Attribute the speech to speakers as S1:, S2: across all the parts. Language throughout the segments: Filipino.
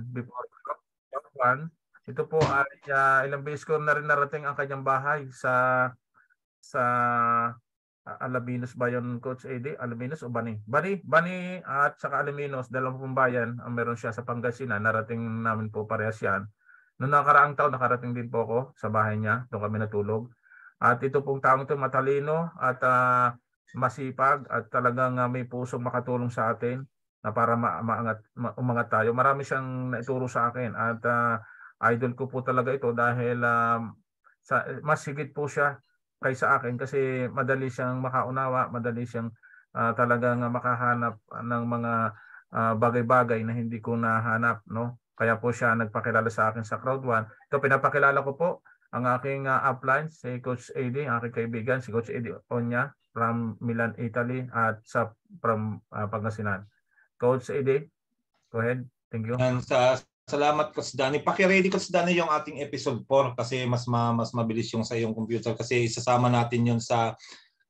S1: natin before one. Ito po ay uh, ilang beses ko na rin narating ang kanyang bahay sa sa uh, Alaminos ba yun, Coach AD? Alaminos o Bani? Bani, Bani at saka Alaminos, dalawang bayan ang meron siya sa Pangasinan. Narating namin po parehas yan. Noong nakaraang taon, nakarating din po ako sa bahay niya. Doon kami natulog. At ito pong taong ito matalino at uh, masipag at talagang uh, may pusong makatulong sa atin na para ma- maangat, ma- umangat tayo. Marami siyang naituro sa akin at uh, idol ko po talaga ito dahil um, sa, mas higit po siya kaysa akin kasi madali siyang makaunawa, madali siyang uh, talagang makahanap ng mga uh, bagay-bagay na hindi ko nahanap. No? Kaya po siya nagpakilala sa akin sa Crowd1. Ito pinapakilala ko po ang aking uh, upline, si Coach AD, aking kaibigan, si Coach AD Onya from Milan, Italy at sa from uh, Pangasinan. Coach AD, go ahead. Thank you.
S2: And sa salamat Coach Danny. Paki-ready Coach Danny yung ating episode 4 kasi mas ma, mas mabilis yung sa iyong computer kasi isasama natin yun sa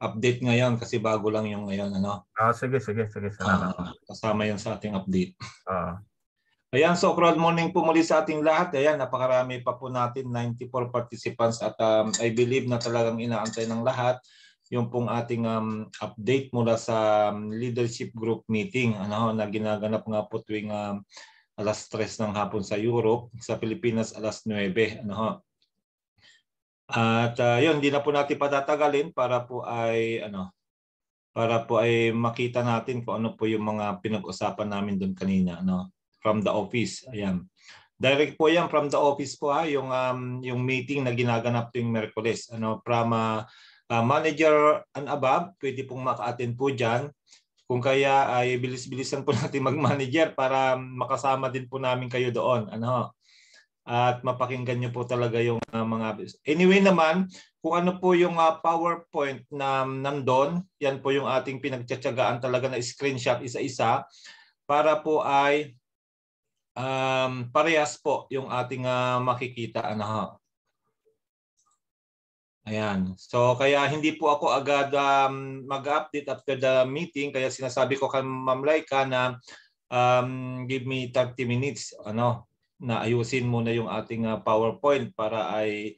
S2: update ngayon kasi bago lang yung ngayon ano.
S1: Ah sige sige sige salamat. Uh,
S2: kasama yun sa ating update.
S1: Ah. Uh.
S2: Ayan, so crowd morning po muli sa ating lahat. Ayan, napakarami pa po natin, 94 participants at um, I believe na talagang inaantay ng lahat yung pong ating um, update mula sa um, leadership group meeting ano na ginaganap nga po tuwing um, alas 3 ng hapon sa Europe, sa Pilipinas alas 9 ano At uh, yun, hindi na po natin patatagalin para po ay ano para po ay makita natin kung ano po yung mga pinag-usapan namin doon kanina ano from the office. Ayan. Direct po yan from the office po ha, yung um, yung meeting na ginaganap tuwing Miyerkules. Ano from uh, uh, manager and above, pwede pong maka-attend po diyan. Kung kaya ay bilis-bilisan po natin mag-manager para makasama din po namin kayo doon. Ano? At mapakinggan niyo po talaga yung uh, mga Anyway naman, kung ano po yung uh, PowerPoint na nandon, yan po yung ating pinagtsatsagaan talaga na screenshot isa-isa para po ay um, parehas po yung ating uh, makikita. Ano, Ayan. So kaya hindi po ako agad um, mag-update after the meeting kaya sinasabi ko kay Ma'am Laika na um, give me 30 minutes ano na ayusin muna yung ating uh, PowerPoint para ay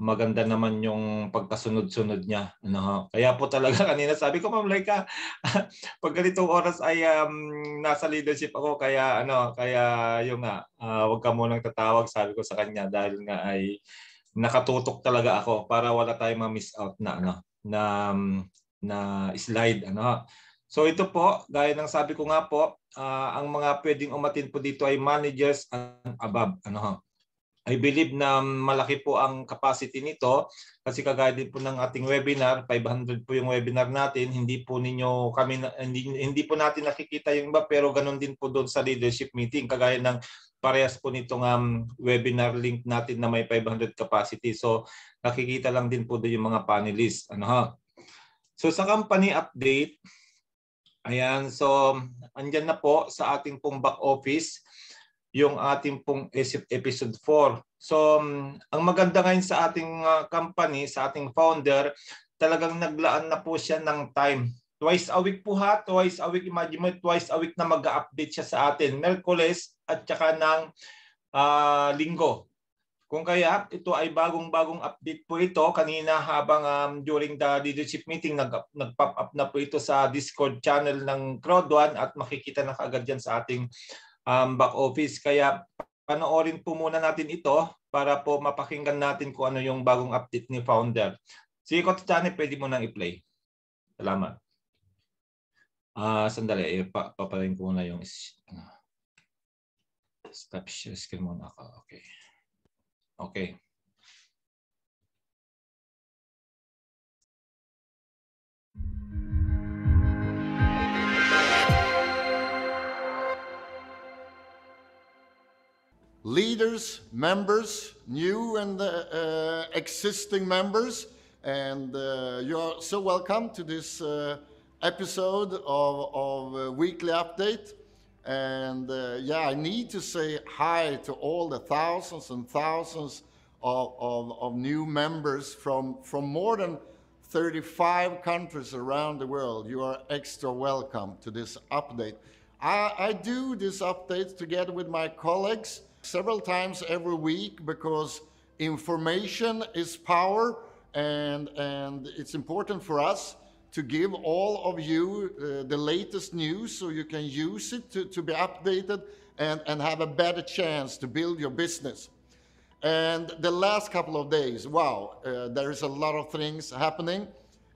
S2: maganda naman yung pagkasunod-sunod niya. Ano, kaya po talaga kanina sabi ko Ma'am Laika pag ganitong oras ay um, nasa leadership ako kaya ano kaya yung nga uh, wag ka munang tatawag sabi ko sa kanya dahil nga ay nakatutok talaga ako para wala tayong ma-miss out na ano na na slide ano. So ito po, gaya ng sabi ko nga po, uh, ang mga pwedeng umatin po dito ay managers and above ano. I believe na malaki po ang capacity nito kasi kagaya din po ng ating webinar, 500 po yung webinar natin, hindi po ninyo kami hindi hindi po natin nakikita yung iba pero ganun din po doon sa leadership meeting kagaya ng parehas po nitong um, webinar link natin na may 500 capacity. So nakikita lang din po doon yung mga panelists. Ano ha? So sa company update, ayan, so andyan na po sa ating pong back office yung ating pong episode 4. So um, ang maganda ngayon sa ating uh, company, sa ating founder, talagang naglaan na po siya ng time Twice a week po ha, twice a week, imagine mo, twice a week na mag-update siya sa atin. Merkules at saka ng uh, linggo. Kung kaya, ito ay bagong-bagong update po ito. Kanina habang um, during the leadership meeting, nag, nag-pop up na po ito sa Discord channel ng Crowd1 at makikita na kaagad yan sa ating um, back office. Kaya panoorin po muna natin ito para po mapakinggan natin kung ano yung bagong update ni founder. Sige, Johnny, pwede mo nang i-play. Salamat. Ah, uh, sandali. Eh, pa papalayin ko muna yung uh, stop share screen muna ako. Okay. Okay.
S3: leaders, members, new and uh, existing members, and uh, you're so welcome to this uh, episode of, of uh, Weekly Update. And uh, yeah, I need to say hi to all the thousands and thousands of, of, of new members from, from more than 35 countries around the world. You are extra welcome to this update. I, I do this update together with my colleagues several times every week because information is power and, and it's important for us to give all of you uh, the latest news so you can use it to, to be updated and, and have a better chance to build your business. And the last couple of days, wow, uh, there is a lot of things happening.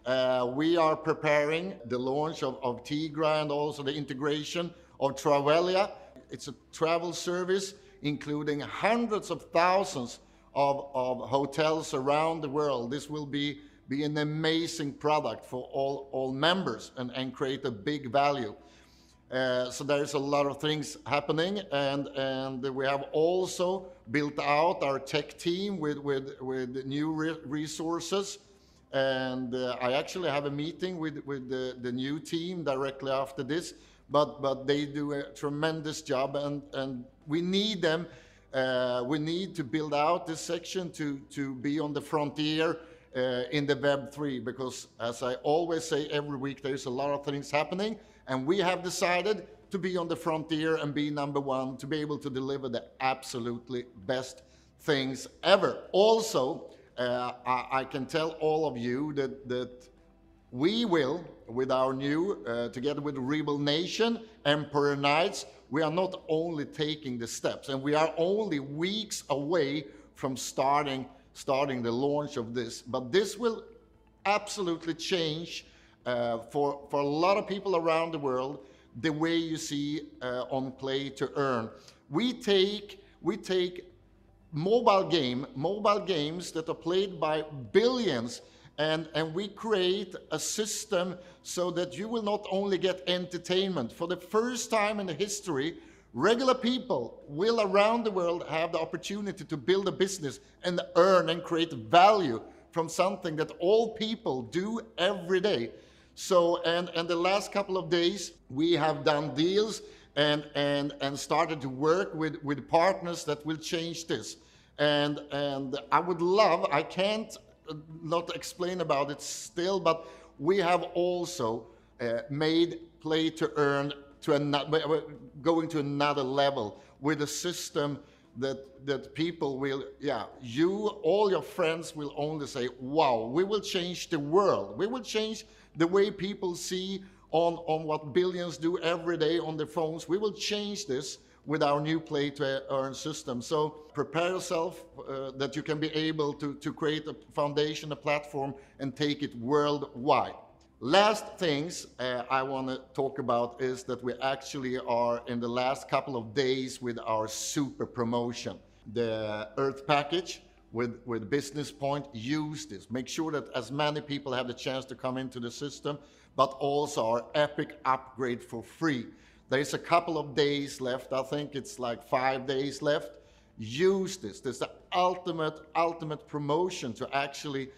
S3: Uh, we are preparing the launch of, of Tigra and also the integration of Travelia. It's a travel service including hundreds of thousands of, of hotels around the world. This will be, be an amazing product for all, all members and, and create a big value. Uh, so there's a lot of things happening and, and we have also built out our tech team with, with, with new re resources. And uh, I actually have a meeting with, with the, the new team directly after this, but, but they do a tremendous job and, and we need them. Uh, we need to build out this section to, to be on the frontier uh, in the Web3 because, as I always say every week, there's a lot of things happening, and we have decided to be on the frontier and be number one to be able to deliver the absolutely best things ever. Also, uh, I, I, can tell all of you that, that we will, with our new, uh, together with Rebel Nation, Emperor Knights, we are not only taking the steps, and we are only weeks away from starting, starting the launch of this. But this will absolutely change uh, for, for a lot of people around the world the way you see uh, on play to earn. We take, we take mobile game, mobile games that are played by billions and, and we create a system so that you will not only get entertainment. For the first time in the history, regular people will around the world have the opportunity to build a business and earn and create value from something that all people do every day. So, and, and the last couple of days, we have done deals and, and, and started to work with, with partners that will change this. And, and I would love, I can't not explain about it still, but we have also uh, made play to earn to another, going to another level with a system that that people will, yeah, you, all your friends will only say, wow, we will change the world. We will change the way people see on, on what billions do every day on their phones. We will change this with our new play to earn system. So prepare yourself uh, that you can be able to, to create a foundation, a platform, and take it worldwide. Last things uh, I want to talk about is that we actually are in the last couple of days with our super promotion. The Earth package with, with Business Point, use this. Make sure that as many people have the chance to come into the system, but also our epic upgrade for free. There's a couple of days left. I think it's like five days left. Use this. This is the ultimate, ultimate promotion to actually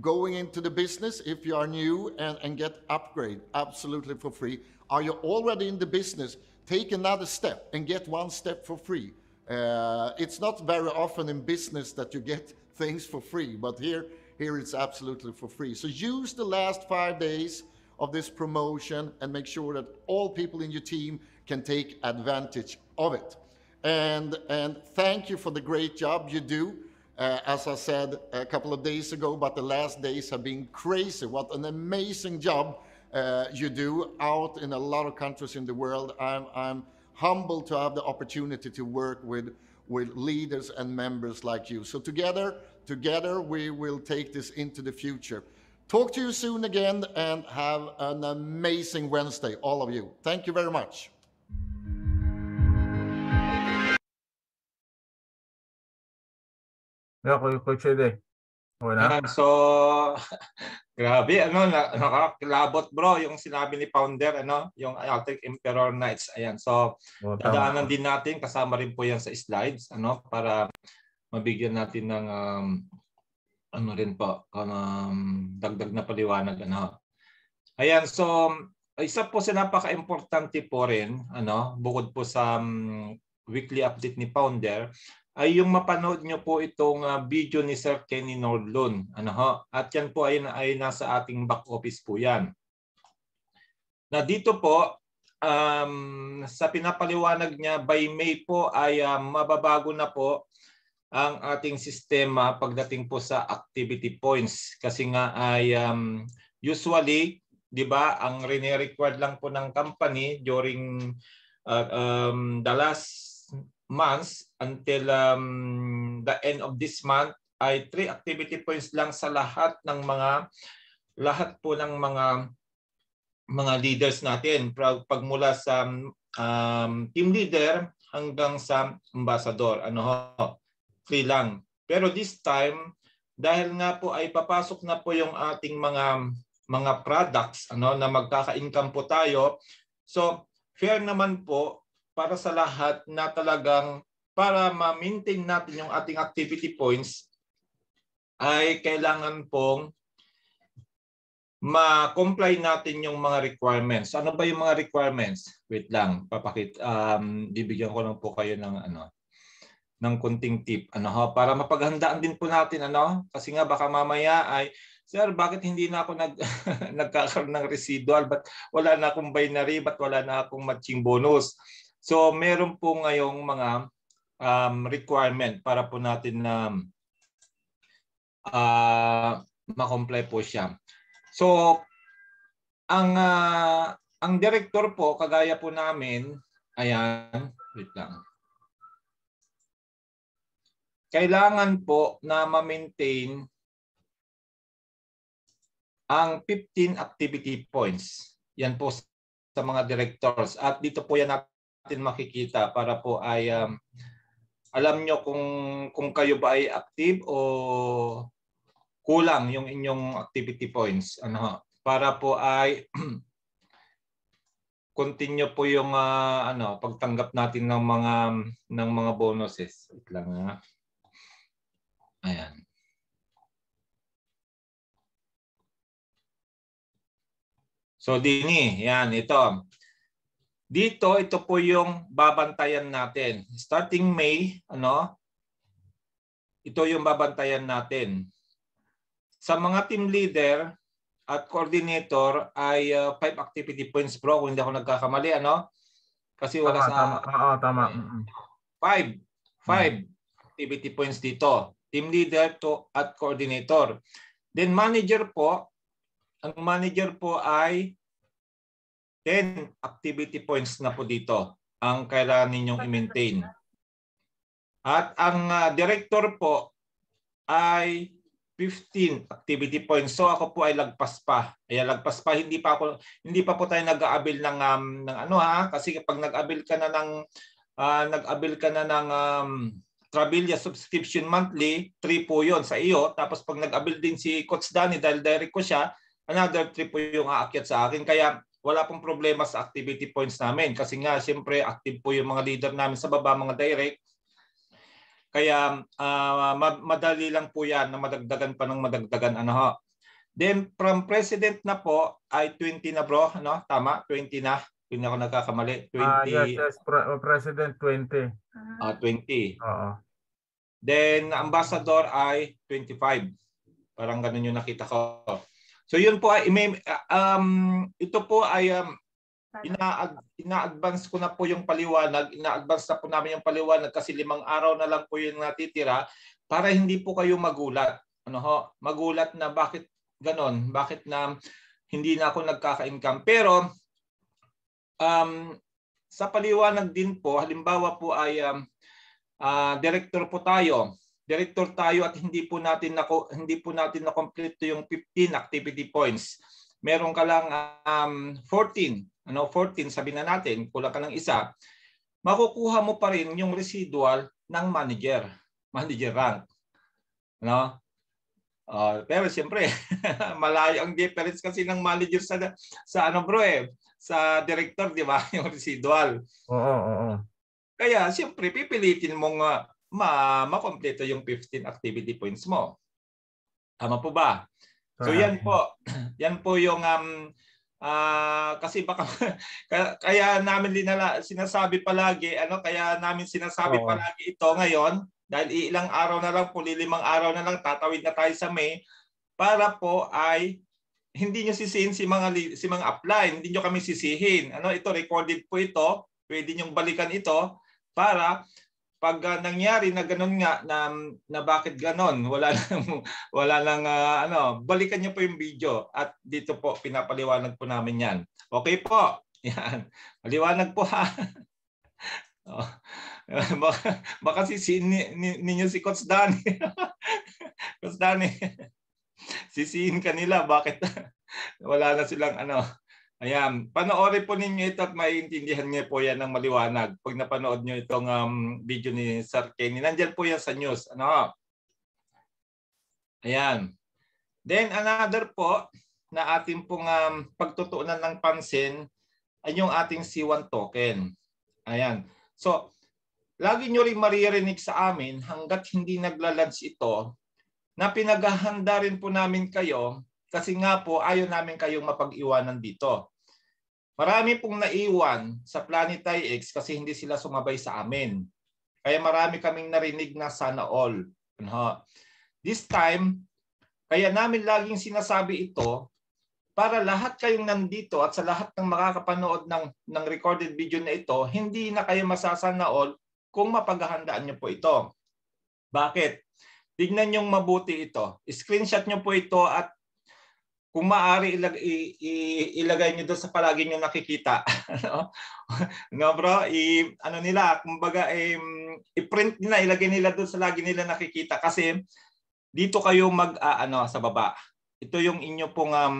S3: going into the business if you are new and, and get upgrade absolutely for free. Are you already in the business? Take another step and get one step for free. Uh, it's not very often in business that you get things for free, but here, here it's absolutely for free. So use the last five days of this promotion and make sure that all people in your team can take advantage of it. And, and thank you for the great job you do. Uh, as I said a couple of days ago, but the last days have been crazy. What an amazing job uh, you do out in a lot of countries in the world. I'm, I'm humbled to have the opportunity to work with, with leaders and members like you. So together, together we will take this into the future. Talk to you soon again and have an amazing Wednesday, all of you. Thank you very much.
S1: Yeah, Coach Ede.
S2: Okay na? So, grabe, ano, nakakilabot bro, yung sinabi ni founder, ano, yung Arctic Emperor Knights. Ayan, so, oh, dadaanan din natin, kasama rin po yan sa slides, ano, para mabigyan natin ng um, ano rin po, um, dagdag na paliwanag. Ano. Ayan, so isa po sa napaka-importante po rin, ano, bukod po sa um, weekly update ni Founder, ay yung mapanood nyo po itong uh, video ni Sir Kenny Nordlund. Ano ho? At yan po ay, ay nasa ating back office po yan. Na dito po, um, sa pinapaliwanag niya by May po ay um, mababago na po ang ating sistema pagdating po sa activity points kasi nga ay um, usually 'di ba ang rene-required lang po ng company during uh, um, the last months until um, the end of this month ay three activity points lang sa lahat ng mga lahat po ng mga mga leaders natin. Pagmula sa um, team leader hanggang sa ambassador ano ho free lang. Pero this time dahil nga po ay papasok na po yung ating mga mga products ano na magkaka-income po tayo so fair naman po para sa lahat na talagang para ma-maintain natin yung ating activity points ay kailangan pong ma-comply natin yung mga requirements. Ano ba yung mga requirements? Wait lang, papakit um bibigyan ko lang po kayo ng ano ng kunting tip ano ho para mapaghandaan din po natin ano kasi nga baka mamaya ay Sir, bakit hindi na ako nag nagkakaroon ng residual? But wala na akong binary? But wala na akong matching bonus? So, meron po ngayong mga um, requirement para po natin na uh, ma-comply po siya. So, ang uh, ang director po kagaya po namin, ayan, wait lang. Kailangan po na ma-maintain ang 15 activity points. Yan po sa mga directors. At dito po yan natin makikita para po ay um, alam nyo kung, kung kayo ba ay active o kulang yung inyong activity points ano para po ay continue po yung uh, ano pagtanggap natin ng mga ng mga bonuses. Wait lang ha. Ayan. So dini, yan ito. Dito ito po yung babantayan natin. Starting May, ano? Ito yung babantayan natin. Sa mga team leader at coordinator ay uh, five activity points bro kung hindi ako nagkakamali ano kasi wala
S1: tama,
S2: sa
S1: tama. Oo, tama.
S2: five five activity points dito team leader to at coordinator then manager po ang manager po ay 10 activity points na po dito ang kailangan ninyong i-maintain at ang uh, director po ay 15 activity points. So ako po ay lagpas pa. Ay lagpas pa hindi pa ako hindi pa po tayo nag-aabil ng um, ng ano ha kasi kapag nag-aabil ka na ng uh, nag-aabil ka na ng um, Trabilia subscription monthly, 3 po 'yon sa iyo. Tapos pag nag-aabil din si Coach Danny dahil direct ko siya, another 3 po yung aakyat sa akin. Kaya wala pong problema sa activity points namin kasi nga siyempre active po yung mga leader namin sa baba mga direct kaya uh, madali lang po yan na madagdagan pa ng madagdagan. Ano ho. Then from president na po ay 20 na bro. Ano? Tama? 20 na. Hindi ako nagkakamali. 20. Uh,
S1: yes, yes. Pre- uh, president 20.
S2: Ah, uh, 20.
S1: Oo.
S2: Then ambassador ay 25. Parang ganun yung nakita ko. So yun po ay may, um, ito po ay um, ina ina-advance ko na po yung paliwanag, ina-advance na po namin yung paliwanag kasi limang araw na lang po yung natitira para hindi po kayo magulat. Ano ho? Magulat na bakit ganon? Bakit na hindi na ako nagkaka-income? Pero um, sa paliwanag din po, halimbawa po ay um, uh, director po tayo. Director tayo at hindi po natin na hindi po natin na complete yung 15 activity points. Meron ka lang um, 14 ano 14 sabi na natin, kulang ka ng isa, makukuha mo pa rin yung residual ng manager, manager rank. No? Uh, pero siyempre, malayo ang difference kasi ng manager sa sa ano bro eh, sa director, di ba? Yung residual.
S1: Oo, oo, oo.
S2: Kaya siyempre pipilitin mong uh, ma makompleto yung 15 activity points mo. Tama po ba? So yan po. Yan po yung um, Uh, kasi baka kaya namin linala, sinasabi palagi ano kaya namin sinasabi oh. palagi ito ngayon dahil ilang araw na lang po limang araw na lang tatawid na tayo sa May para po ay hindi nyo sisihin si mga si mga upline, hindi nyo kami sisihin. Ano ito recorded po ito, pwede nyo balikan ito para pag uh, nangyari na ganun nga na, na bakit ganun, wala lang wala lang uh, ano, balikan niyo po yung video at dito po pinapaliwanag po namin 'yan. Okay po. Yan. Maliwanag po ha. oh. baka si, si ni, ninyo si Coach Danny. Coach Danny. Sisihin kanila bakit wala na silang ano Ayan, panoorin po ninyo ito at maiintindihan niyo po yan ng maliwanag. Pag napanood niyo itong um, video ni Sir Kenny, nandyan po yan sa news. Ano? Ayan. Then another po na ating pong um, pagtutuunan ng pansin ay yung ating C1 token. Ayan. So, lagi nyo rin maririnig sa amin hanggat hindi naglalunch ito na pinaghahanda rin po namin kayo kasi nga po ayaw namin kayong mapag-iwanan dito. Marami pong naiwan sa Planet X kasi hindi sila sumabay sa amin. Kaya marami kaming narinig na sana all. Ano? This time, kaya namin laging sinasabi ito para lahat kayong nandito at sa lahat ng makakapanood ng, ng recorded video na ito, hindi na kayo masasana all kung mapaghahandaan nyo po ito. Bakit? Tignan nyo mabuti ito. Screenshot nyo po ito at kung maaari ilag, ilagay niyo doon sa palagi niyo nakikita no no bro? I ano nila kumbaga um, i-print nila ilagay nila doon sa lagi nila nakikita. Kasi dito kayo mag uh, ano sa baba. Ito yung inyo pong um,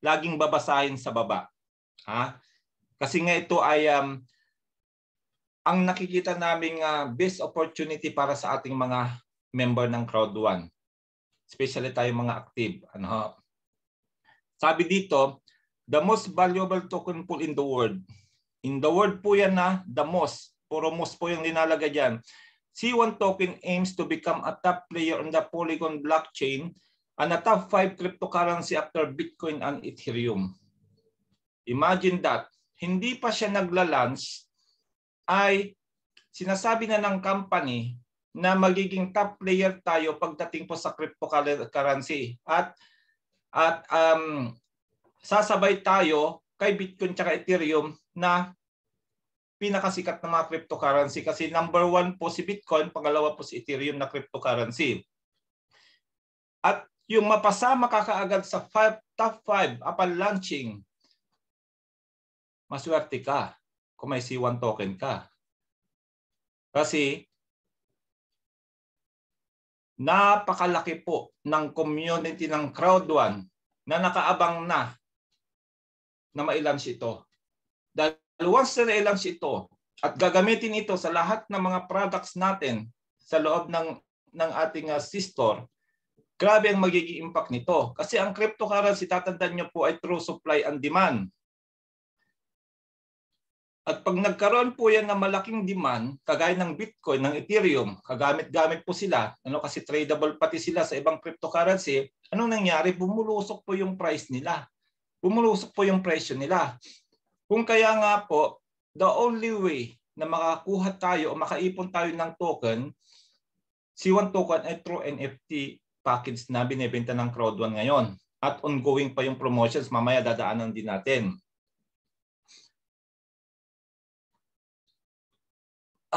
S2: laging babasahin sa baba ha? Kasi nga ito ay um, ang nakikita naming uh, best opportunity para sa ating mga member ng crowd 1 especially tayo mga active ano sabi dito, the most valuable token pool in the world. In the world po yan na the most. Puro most po yung linalagay dyan. C1 token aims to become a top player on the Polygon blockchain and a top 5 cryptocurrency after Bitcoin and Ethereum. Imagine that. Hindi pa siya nagla-launch ay sinasabi na ng company na magiging top player tayo pagdating po sa cryptocurrency. At at um, sasabay tayo kay Bitcoin at Ethereum na pinakasikat na mga cryptocurrency kasi number one po si Bitcoin, pangalawa po si Ethereum na cryptocurrency. At yung mapasama ka kaagad sa five, top 5 upon launching, maswerte ka kung may C1 token ka. Kasi napakalaki po ng community ng Crowd1 na nakaabang na na ma-launch ito. Dahil once na na-launch ito at gagamitin ito sa lahat ng mga products natin sa loob ng ng ating uh, store, grabe ang magiging impact nito. Kasi ang cryptocurrency, tatandaan nyo po, ay true supply and demand. At pag nagkaroon po yan ng malaking demand, kagaya ng Bitcoin, ng Ethereum, kagamit-gamit po sila, ano kasi tradable pati sila sa ibang cryptocurrency, anong nangyari? Bumulusok po yung price nila. Bumulusok po yung presyo nila. Kung kaya nga po, the only way na makakuha tayo o makaipon tayo ng token, C1 token ay through NFT package na binibenta ng Crowd1 ngayon. At ongoing pa yung promotions, mamaya dadaanan din natin.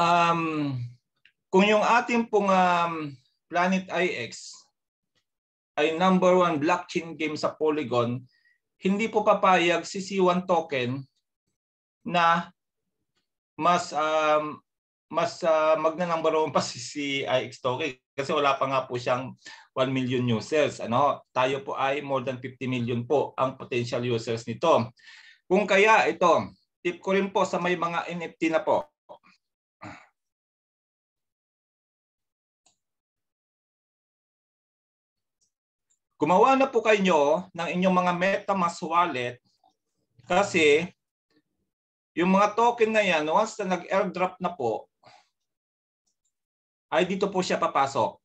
S2: Um, kung yung ating pong um, Planet IX ay number one blockchain game sa Polygon, hindi po papayag si C1 token na mas um, mas uh, magna number one pa si, si IX token kasi wala pa nga po siyang 1 million users. Ano, tayo po ay more than 50 million po ang potential users nito. Kung kaya ito, tip ko rin po sa may mga NFT na po. Gumawa na po kayo ng inyong mga MetaMask wallet kasi yung mga token na yan, once na nag-airdrop na po, ay dito po siya papasok.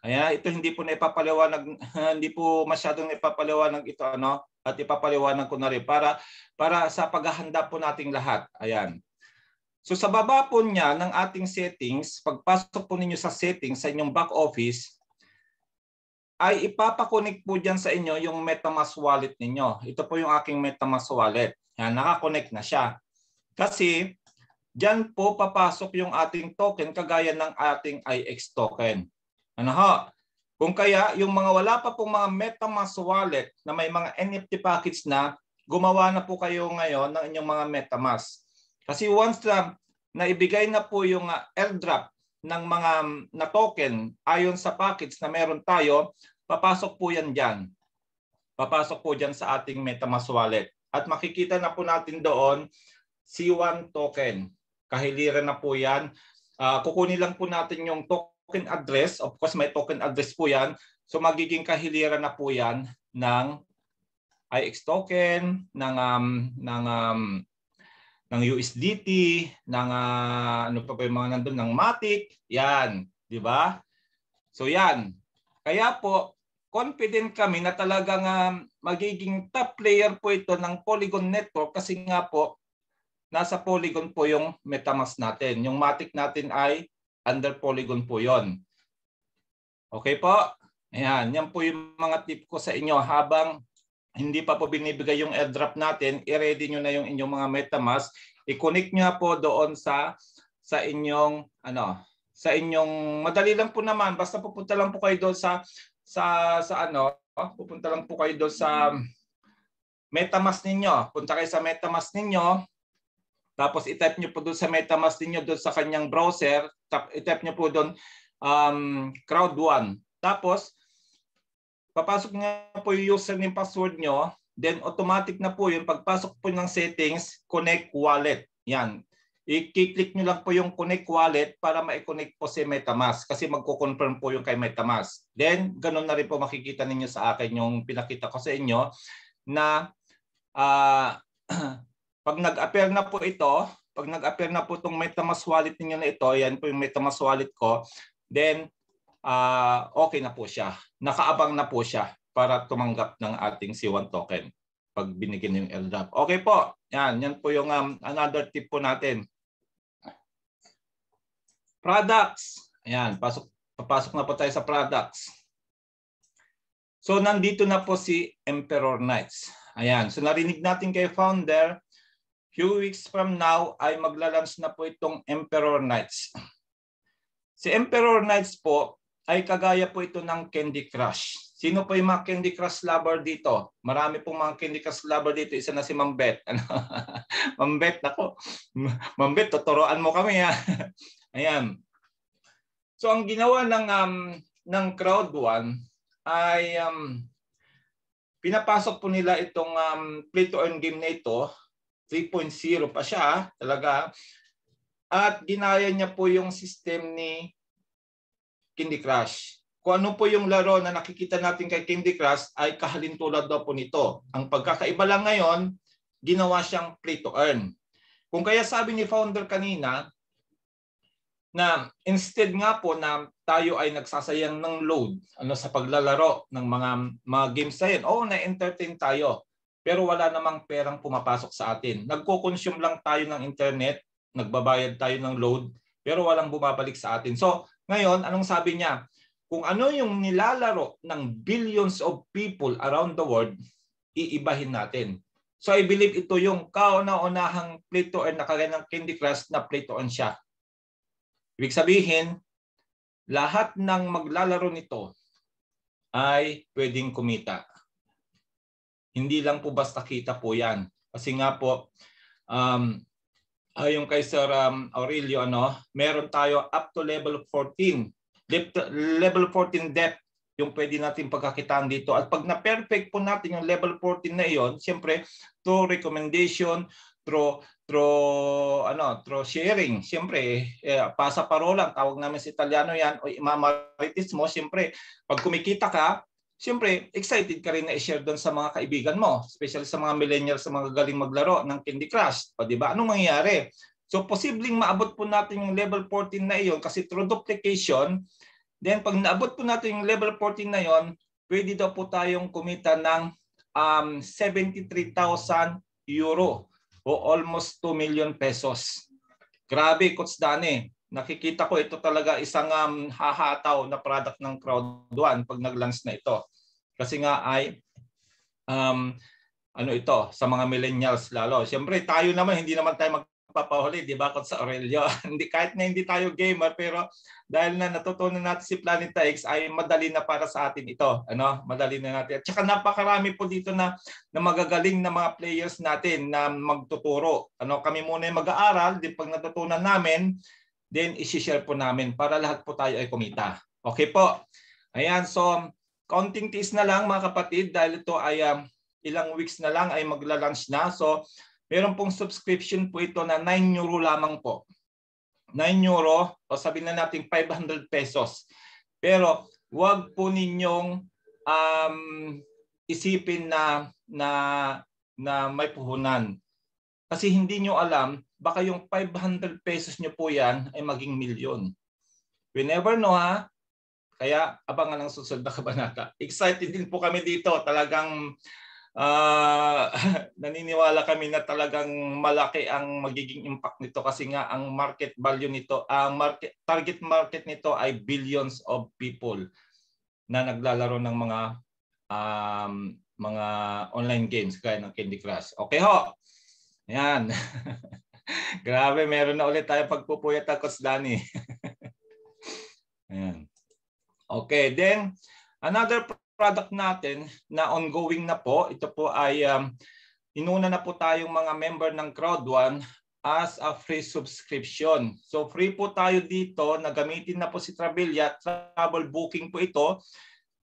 S2: Kaya ito hindi po na ipapaliwanag, hindi po masyadong ipapaliwanag ito ano at ipapaliwanag ko na rin para para sa paghahanda po nating lahat. Ayan. So sa baba po niya ng ating settings, pagpasok po ninyo sa settings sa inyong back office, ay ipapakonek po dyan sa inyo yung MetaMask wallet ninyo. Ito po yung aking MetaMask wallet. Yan, nakakonect na siya. Kasi dyan po papasok yung ating token kagaya ng ating IX token. Ano ho? Kung kaya yung mga wala pa pong mga MetaMask wallet na may mga NFT package na, gumawa na po kayo ngayon ng inyong mga MetaMask. Kasi once na naibigay na po yung uh, airdrop ng mga na token ayon sa package na meron tayo, papasok po yan dyan. Papasok po dyan sa ating MetaMask wallet. At makikita na po natin doon C1 token. Kahiliran na po yan. Uh, kukunin lang po natin yung token address. Of course, may token address po yan. So magiging kahiliran na po yan ng IX token, ng, um, ng um, ng USDT, ng uh, ano pa pa yung mga nandun, ng Matic, yan, di ba? So yan. Kaya po, confident kami na talagang uh, magiging top player po ito ng Polygon Network kasi nga po, nasa Polygon po yung MetaMask natin. Yung Matic natin ay under Polygon po yon. Okay po? Ayan, yan po yung mga tip ko sa inyo habang hindi pa po binibigay yung airdrop natin, i-ready nyo na yung inyong mga MetaMask. I-connect nyo po doon sa sa inyong ano, sa inyong madali lang po naman basta pupunta lang po kayo doon sa sa sa ano, pupunta lang po kayo doon sa MetaMask ninyo. Punta kayo sa MetaMask ninyo. Tapos i-type nyo po doon sa MetaMask ninyo doon sa kanyang browser. I-type nyo po doon um, Crowd1. Tapos papasok nga po yung username password nyo, then automatic na po yung pagpasok po ng settings, connect wallet. Yan. I-click nyo lang po yung connect wallet para ma-connect po si MetaMask kasi magko-confirm po yung kay MetaMask. Then, ganun na rin po makikita ninyo sa akin yung pinakita ko sa inyo na uh, pag nag-appear na po ito, pag nag-appear na po itong MetaMask wallet ninyo na ito, yan po yung MetaMask wallet ko, then uh, okay na po siya. Nakaabang na po siya para tumanggap ng ating C1 token pag binigyan yung airdrop. Okay po. Yan, yan po yung um, another tip po natin. Products. Ayan, pasok, papasok na po tayo sa products. So nandito na po si Emperor Knights. Ayan, so narinig natin kay founder, few weeks from now ay maglalunch na po itong Emperor Knights. Si Emperor Knights po ay kagaya po ito ng Candy Crush. Sino po yung mga Candy Crush lover dito? Marami pong mga Candy Crush lover dito. Isa na si Mambet. Ano? Mambet, nako. Mambet, tuturuan mo kami ha. Ayan. So ang ginawa ng um, ng Crowd One ay um, pinapasok po nila itong um, play to earn game na ito. 3.0 pa siya talaga. At ginaya niya po yung system ni Candy Crush. Kung ano po yung laro na nakikita natin kay Candy Crush ay kahalintulad daw po nito. Ang pagkakaiba lang ngayon, ginawa siyang play to earn. Kung kaya sabi ni founder kanina na instead nga po na tayo ay nagsasayang ng load ano sa paglalaro ng mga mga games na yun, oh na-entertain tayo. Pero wala namang perang pumapasok sa atin. Nagko-consume lang tayo ng internet, nagbabayad tayo ng load, pero walang bumabalik sa atin. So, ngayon, anong sabi niya? Kung ano yung nilalaro ng billions of people around the world, iibahin natin. So I believe ito yung kauna-unahang play to earn na kagaya ng Candy Crush na play to earn siya. Ibig sabihin, lahat ng maglalaro nito ay pwedeng kumita. Hindi lang po basta kita po yan. Kasi nga po, um, ayon kay Sir um, Aurelio, ano, meron tayo up to level 14. Level 14 depth yung pwede natin pagkakitaan dito. At pag na-perfect po natin yung level 14 na iyon, siyempre, through recommendation, through, through, ano, through sharing, siyempre, eh, pasa parola, tawag namin sa Italiano yan, o imamaritis mo, siyempre, pag kumikita ka, Siyempre, excited ka rin na i-share doon sa mga kaibigan mo, especially sa mga millennials sa mga galing maglaro ng Candy Crush. O, di ba? Anong mangyayari? So, posibleng maabot po natin yung level 14 na iyon kasi through duplication, then pag naabot po natin yung level 14 na iyon, pwede daw po tayong kumita ng um, 73,000 euro o almost 2 million pesos. Grabe, Coach Dani. nakikita ko ito talaga isang um, hahataw na product ng Crowd1 pag nag-launch na ito. Kasi nga ay um, ano ito sa mga millennials lalo. Siyempre tayo naman hindi naman tayo magpapahuli, di ba? Sa Aurelio. hindi kahit na hindi tayo gamer pero dahil na natutunan natin si Planeta X ay madali na para sa atin ito. Ano? Madali na natin. At saka napakarami po dito na na magagaling na mga players natin na magtuturo. Ano, kami muna yung mag-aaral, di pag natutunan namin, then i-share po namin para lahat po tayo ay kumita. Okay po. Ayan, so counting tiis na lang mga kapatid dahil ito ay um, ilang weeks na lang ay magla-launch na. So meron pong subscription po ito na 9 euro lamang po. 9 euro o sabihin na natin 500 pesos. Pero wag po ninyong um, isipin na na na may puhunan. Kasi hindi nyo alam baka yung 500 pesos nyo po yan ay maging milyon. We never know ha. Kaya abangan ang susunod na kabanata. Excited din po kami dito. Talagang uh, naniniwala kami na talagang malaki ang magiging impact nito kasi nga ang market value nito, ang market target market nito ay billions of people na naglalaro ng mga um, mga online games gaya ng Candy Crush. Okay ho. Yan. Grabe, meron na ulit tayo pagpupuyat ng Coach Danny. Ayan. Okay, then another product natin na ongoing na po, ito po ay um, inuna na po tayong mga member ng Crowd1 as a free subscription. So free po tayo dito na gamitin na po si Travelia. Travel booking po ito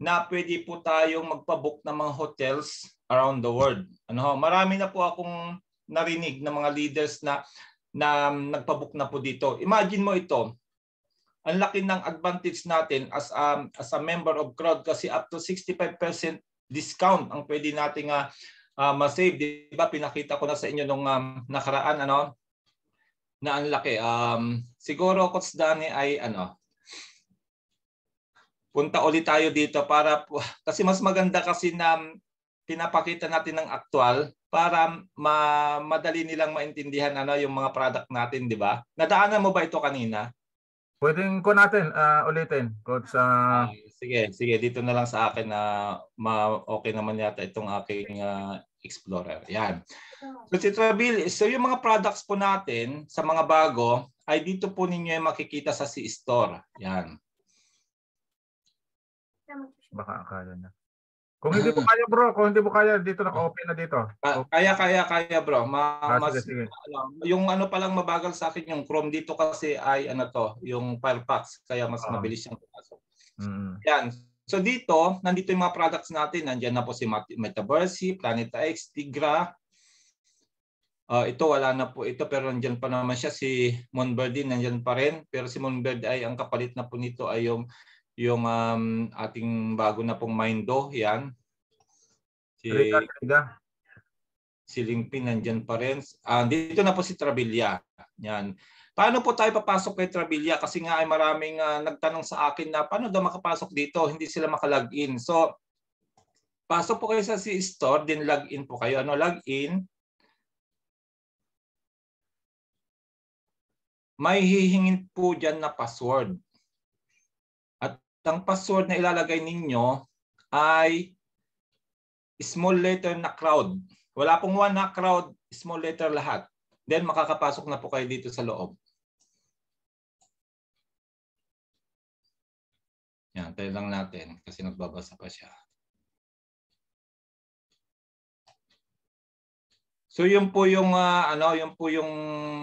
S2: na pwede po tayong magpabook ng mga hotels around the world. Ano, marami na po akong narinig ng mga leaders na na nagpabook na po dito. Imagine mo ito. Ang laki ng advantage natin as a, as a member of crowd kasi up to 65% discount ang pwede nating uh, uh, ma-save. Di ba pinakita ko na sa inyo nung um, nakaraan ano na ang laki. Um, siguro Coach Danny ay ano punta ulit tayo dito para kasi mas maganda kasi na pinapakita natin ng aktual para ma madali nilang maintindihan ano yung mga product natin, di ba? Nadaanan mo ba ito kanina?
S1: Pwedeng ko natin uh, ulitin, coach. Uh...
S2: Uh, sige, sige, dito na lang sa akin na uh, ma okay naman yata itong aking uh, Explorer. Yan. So si Trabil, so yung mga products po natin sa mga bago ay dito po ninyo makikita sa C-Store. Yan.
S1: Baka akala na. Kung hindi mo kaya bro, kung hindi mo kaya dito naka-open na dito.
S2: Kaya kaya kaya bro. Ma, ah, mas, sige, sige. Ano, yung ano pa lang mabagal sa akin yung Chrome dito kasi ay ano to, yung Firefox kaya mas uh mabilis siyang pumasok. Mm. Yan. So dito, nandito yung mga products natin. Nandiyan na po si Metaverse, Planeta X, Tigra. Uh, ito wala na po ito pero nandiyan pa naman siya si Monbird nandiyan pa rin pero si Monbird ay ang kapalit na po nito ay yung yung um, ating bago na pong Mindo, yan. Si, si Lingpin nandyan pa rin. Uh, dito na po si Trabilia. Yan. Paano po tayo papasok kay Trabilia? Kasi nga ay maraming uh, nagtanong sa akin na paano daw makapasok dito? Hindi sila makalagin. So, pasok po kayo sa si store, din login po kayo. Ano, login. May hihingin po dyan na password ang password na ilalagay ninyo ay small letter na crowd. Wala pong one na crowd, small letter lahat. Then makakapasok na po kayo dito sa loob. Yan, tayo lang natin kasi nagbabasa pa siya. So yun po yung uh, ano, yun po yung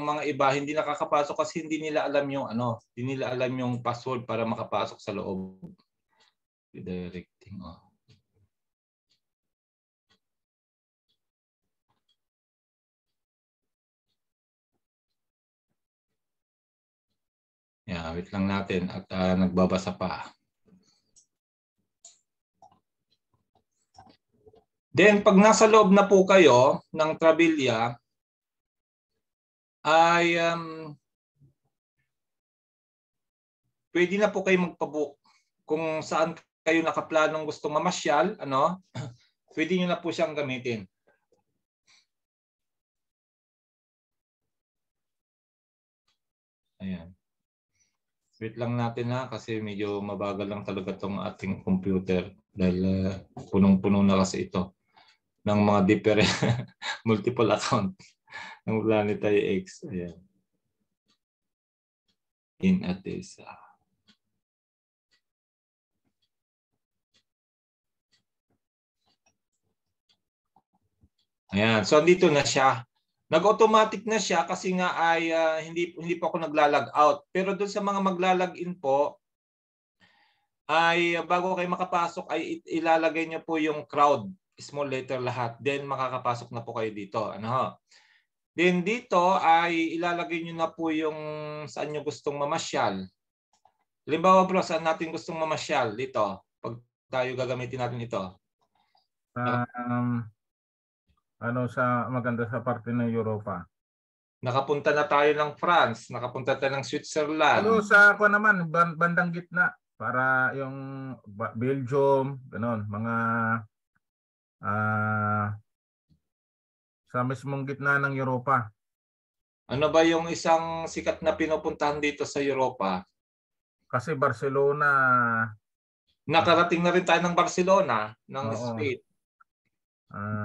S2: mga iba hindi nakakapasok kasi hindi nila alam yung ano, hindi nila alam yung password para makapasok sa loob. Redirecting oh. Yeah, wait lang natin at uh, nagbabasa pa. Then pag nasa loob na po kayo ng Trabilya, ay um, pwede na po kayo magpabook kung saan kayo nakaplanong gusto mamasyal, ano, pwede niyo na po siyang gamitin. Ayan. Wait lang natin ha kasi medyo mabagal lang talaga tong ating computer dahil uh, punong-puno na kasi ito ng mga different multiple account ng Planetary X. Ayan. In Atesa. Ayan. So, andito na siya. Nag-automatic na siya kasi nga ay uh, hindi hindi po ako nagla-log out. Pero doon sa mga magla-log in po ay bago kayo makapasok ay ilalagay niyo po yung crowd, small letter lahat. Then makakapasok na po kayo dito. Ano ho? Then dito ay ilalagay niyo na po yung saan niyo gustong mamasyal. Halimbawa bro, saan natin gustong mamasyal dito? Pag tayo gagamitin natin ito.
S1: Um, ano sa maganda sa parte ng Europa.
S2: Nakapunta na tayo ng France, nakapunta tayo ng Switzerland.
S1: Ano sa ako naman ban- bandang gitna para yung Belgium, ganon, mga ah sa mismong gitna ng Europa.
S2: Ano ba yung isang sikat na pinupuntahan dito sa Europa?
S1: Kasi Barcelona,
S2: Nakarating na rin tayo ng Barcelona, ng
S1: Oo.
S2: Spain.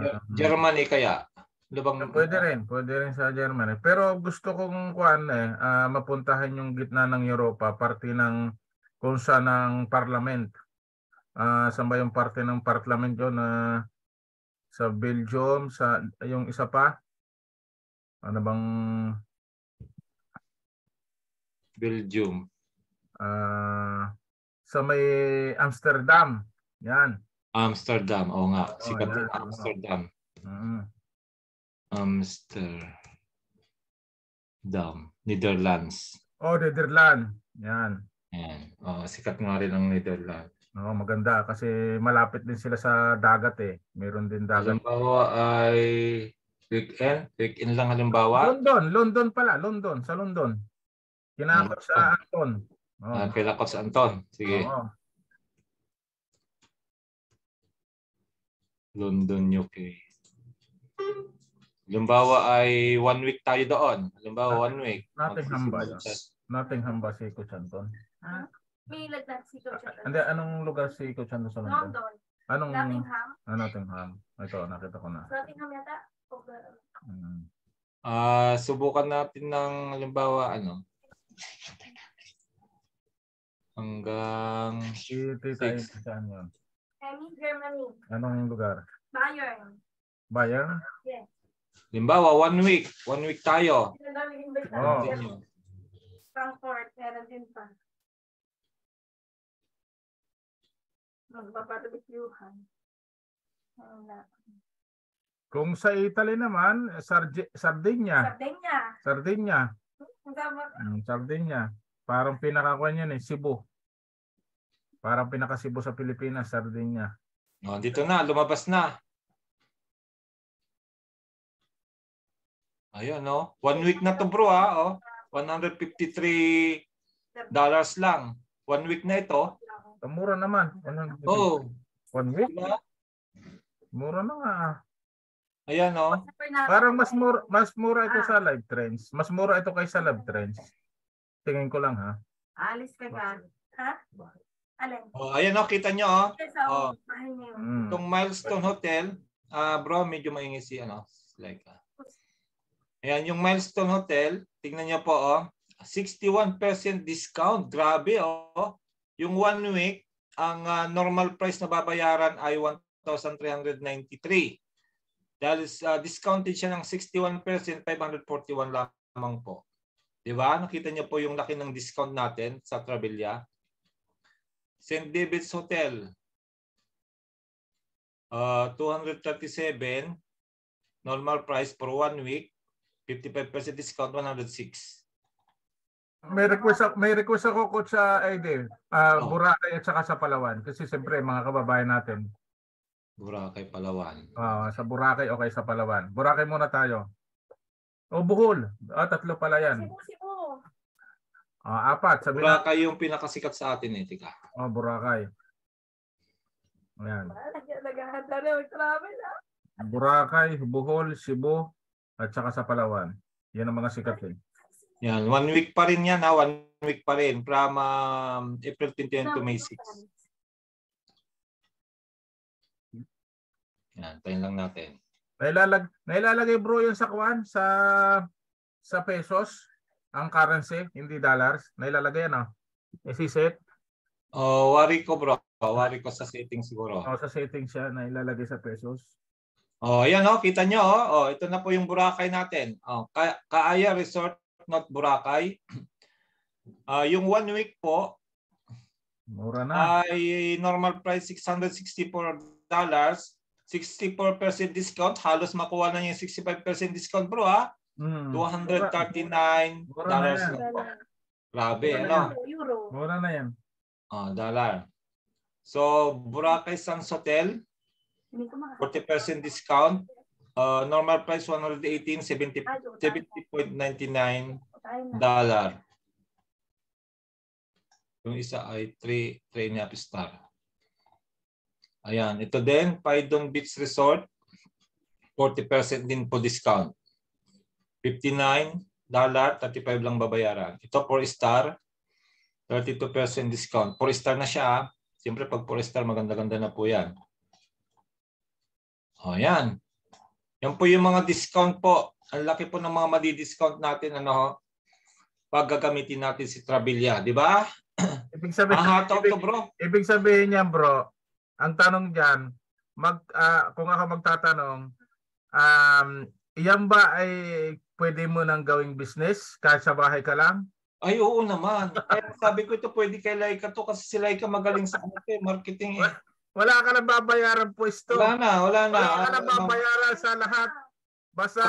S2: Ge- Germany kaya. Ano bang,
S1: pwede rin, pwede rin sa Germany. Pero gusto kong kuan eh, ah, mapuntahan yung gitna ng Europa, parte ng kung saan ng parliament. Ah, saan ba yung parte ng parliament yun na sa Belgium, sa yung isa pa? Ano bang
S2: Belgium.
S1: ah, sa may Amsterdam? Yan.
S2: Amsterdam. Oo nga.
S1: Oo,
S2: Sikat
S1: yan.
S2: Amsterdam.
S1: Mm.
S2: Amsterdam. Netherlands.
S1: Oh, Netherlands. Yan.
S2: Ayan. Oh, sikat nga rin ang Netherlands.
S1: Oo, maganda kasi malapit din sila sa dagat eh. Meron din dagat.
S2: Halimbawa ay weekend. Weekend lang halimbawa.
S1: London, London pala, London, sa London. Kinakot sa Anton. Oh.
S2: Ah, kay Lacos Anton. Sige.
S1: Oo.
S2: London, UK. Halimbawa ay one week tayo doon. Halimbawa one week.
S1: Nottingham ba yun?
S2: Magsisibol
S1: Nottingham ba si Coach Anton?
S4: May lagnat si Coach Anton.
S1: Hindi, anong lugar si Coach sa London?
S4: London.
S1: Anong
S4: Nottingham.
S1: ah, Nottingham? Ito, nakita ko na.
S4: Nottingham yata.
S1: Mm.
S2: Ah, subukan natin ng halimbawa ano hanggang
S1: Si Tita
S2: Six.
S1: Amy, saan yun?
S4: Germany.
S1: Anong lugar?
S4: Bayern.
S1: Bayern?
S2: halimbawa one week, one week tayo. Continue.
S4: Frankfurt. Meron din pa. Magpaparubikyuhan. Wala.
S1: Kung sa Italy naman, Sarge- Sardinia.
S4: Sardinia.
S1: Sardinia.
S4: Ang tama.
S1: Mm, Sardinia. Parang pinakakuan yan eh, Cebu. Parang pinaka Cebu sa Pilipinas, Sardinia.
S2: Oh, dito na, lumabas na. Ayun, no? One week na to bro, ha? Oh. 153 dollars lang. One week na ito.
S1: Ah, Mura naman. Ano,
S2: Oh,
S1: One week?
S2: diba?
S1: Mura na nga.
S2: Ayan, no?
S1: Parang mas mura, mas mura ito sa live trends. Mas mura ito kaysa live trends. Tingin ko lang ha.
S4: Alis ka ka. Ha? Alin?
S2: Oh, ayan, no? Kita nyo, oh.
S4: Sa
S2: Oh.
S4: bahay niyo.
S1: Mm.
S2: Itong Milestone Hotel, ah bro, medyo maingay si ano, like ah. Ayan, yung Milestone Hotel, tingnan niyo po oh, 61% discount. Grabe oh. Yung one week, ang ah, normal price na babayaran ay 1,393. Dahil ah, discounted siya ng 61%, 541 lamang po. 'Di ba? Nakita niyo po yung laki ng discount natin sa Travelia. St. David's Hotel, Uh, 237 normal price for one week 55% discount 106
S1: May request ako, may request ako coach sa ID. Ah,
S2: Oh.
S1: Boracay at saka sa Palawan kasi siyempre mga kababayan natin.
S2: Boracay Palawan
S1: ah, sa Boracay o kay sa Palawan. Boracay muna tayo. O Bohol. Ah, tatlo pala yan.
S4: Sibu, sibu.
S1: Ah, apat. Sabi na.
S2: Boracay yung pinakasikat sa atin eh tika
S1: Oh, Boracay. Ayan.
S4: Naghahanda na mag-travel ah.
S1: Boracay, Bohol, Cebu, at saka sa Palawan. Yan ang mga sikat eh.
S2: Yan one week pa rin yan ha one week pa rin from um, April 29 to May 6. Yan, tayo lang natin.
S1: Nailalag, nailalagay bro yun sa kwan sa sa pesos ang currency, hindi dollars. Nailalagay ano? Isiset.
S2: Oh, wari ko bro. Wari ko sa setting siguro.
S1: O sa settings siya nailalagay sa pesos.
S2: Oh, ayan oh, kita nyo oh. oh. ito na po yung Boracay natin. Oh, Ka Kaaya Resort not Boracay. Ah, yung one week po
S1: Mura na.
S2: ay normal price $664 dollars. 64% discount, halos makuha na yung 65% discount bro ha.
S1: Mm.
S2: 239
S1: Mura na
S2: dollars.
S1: yan.
S2: po. Grabe,
S1: Mura na
S2: ano?
S4: Euro.
S1: Mura na yan.
S2: Oh, dollar. So, Boracay Sands Hotel,
S4: Hindi ko makakita.
S2: 40% discount. Uh, normal price 118 70
S4: Ay, utang.
S2: 70.99
S4: Tayo na.
S2: dollar. Yung isa ay 3 3 and a half star. Ayan, ito din Paidon Beach Resort 40% din po discount. 59 dollar 35 lang babayaran. Ito 4 star 32% discount. 4 star na siya. ah. Siyempre pag 4 star maganda-ganda na po 'yan. O yan. Yan po yung mga discount po. Ang laki po ng mga madi-discount natin ano ho, pag gagamitin natin si Trabilia, di ba?
S1: Ibig sabihin,
S2: hataw
S1: ibig,
S2: to bro.
S1: ibig sabihin niyan bro, ang tanong diyan, mag ah, kung ako magtatanong, um, iyan ba ay pwede mo nang gawing business kahit sa bahay ka lang?
S2: Ay oo naman. Kaya sabi ko ito pwede kay Laika to kasi si Laika magaling sa ano, eh, marketing eh.
S1: Wala ka na babayaran pwesto.
S2: Wala na, wala na.
S1: Wala ka na
S2: Ah,
S1: babayaran sa lahat. Basta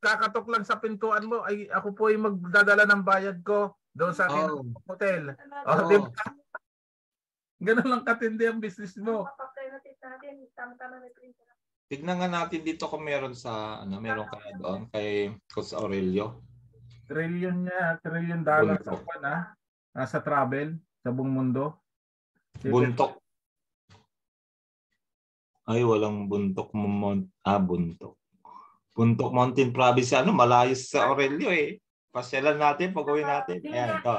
S1: kakatok lang sa pintuan mo, ay ako po yung magdadala ng bayad ko doon sa akin
S2: Oh.
S1: hotel.
S2: Oo.
S1: Oh, di ba? Ganun lang katindi ang business mo.
S2: Tignan nga natin dito kung meron sa ano, meron kaya doon kay Coach Aurelio.
S1: Trillion niya, trillion dollars sa buwan ha. Nasa travel sa buong mundo.
S2: Buntok. Ay, walang buntok mo mount. Ah, buntok. Buntok Mountain Province. Ano, malayo sa Aurelio eh. Pasyalan natin, pagawin natin. Ayan, ito.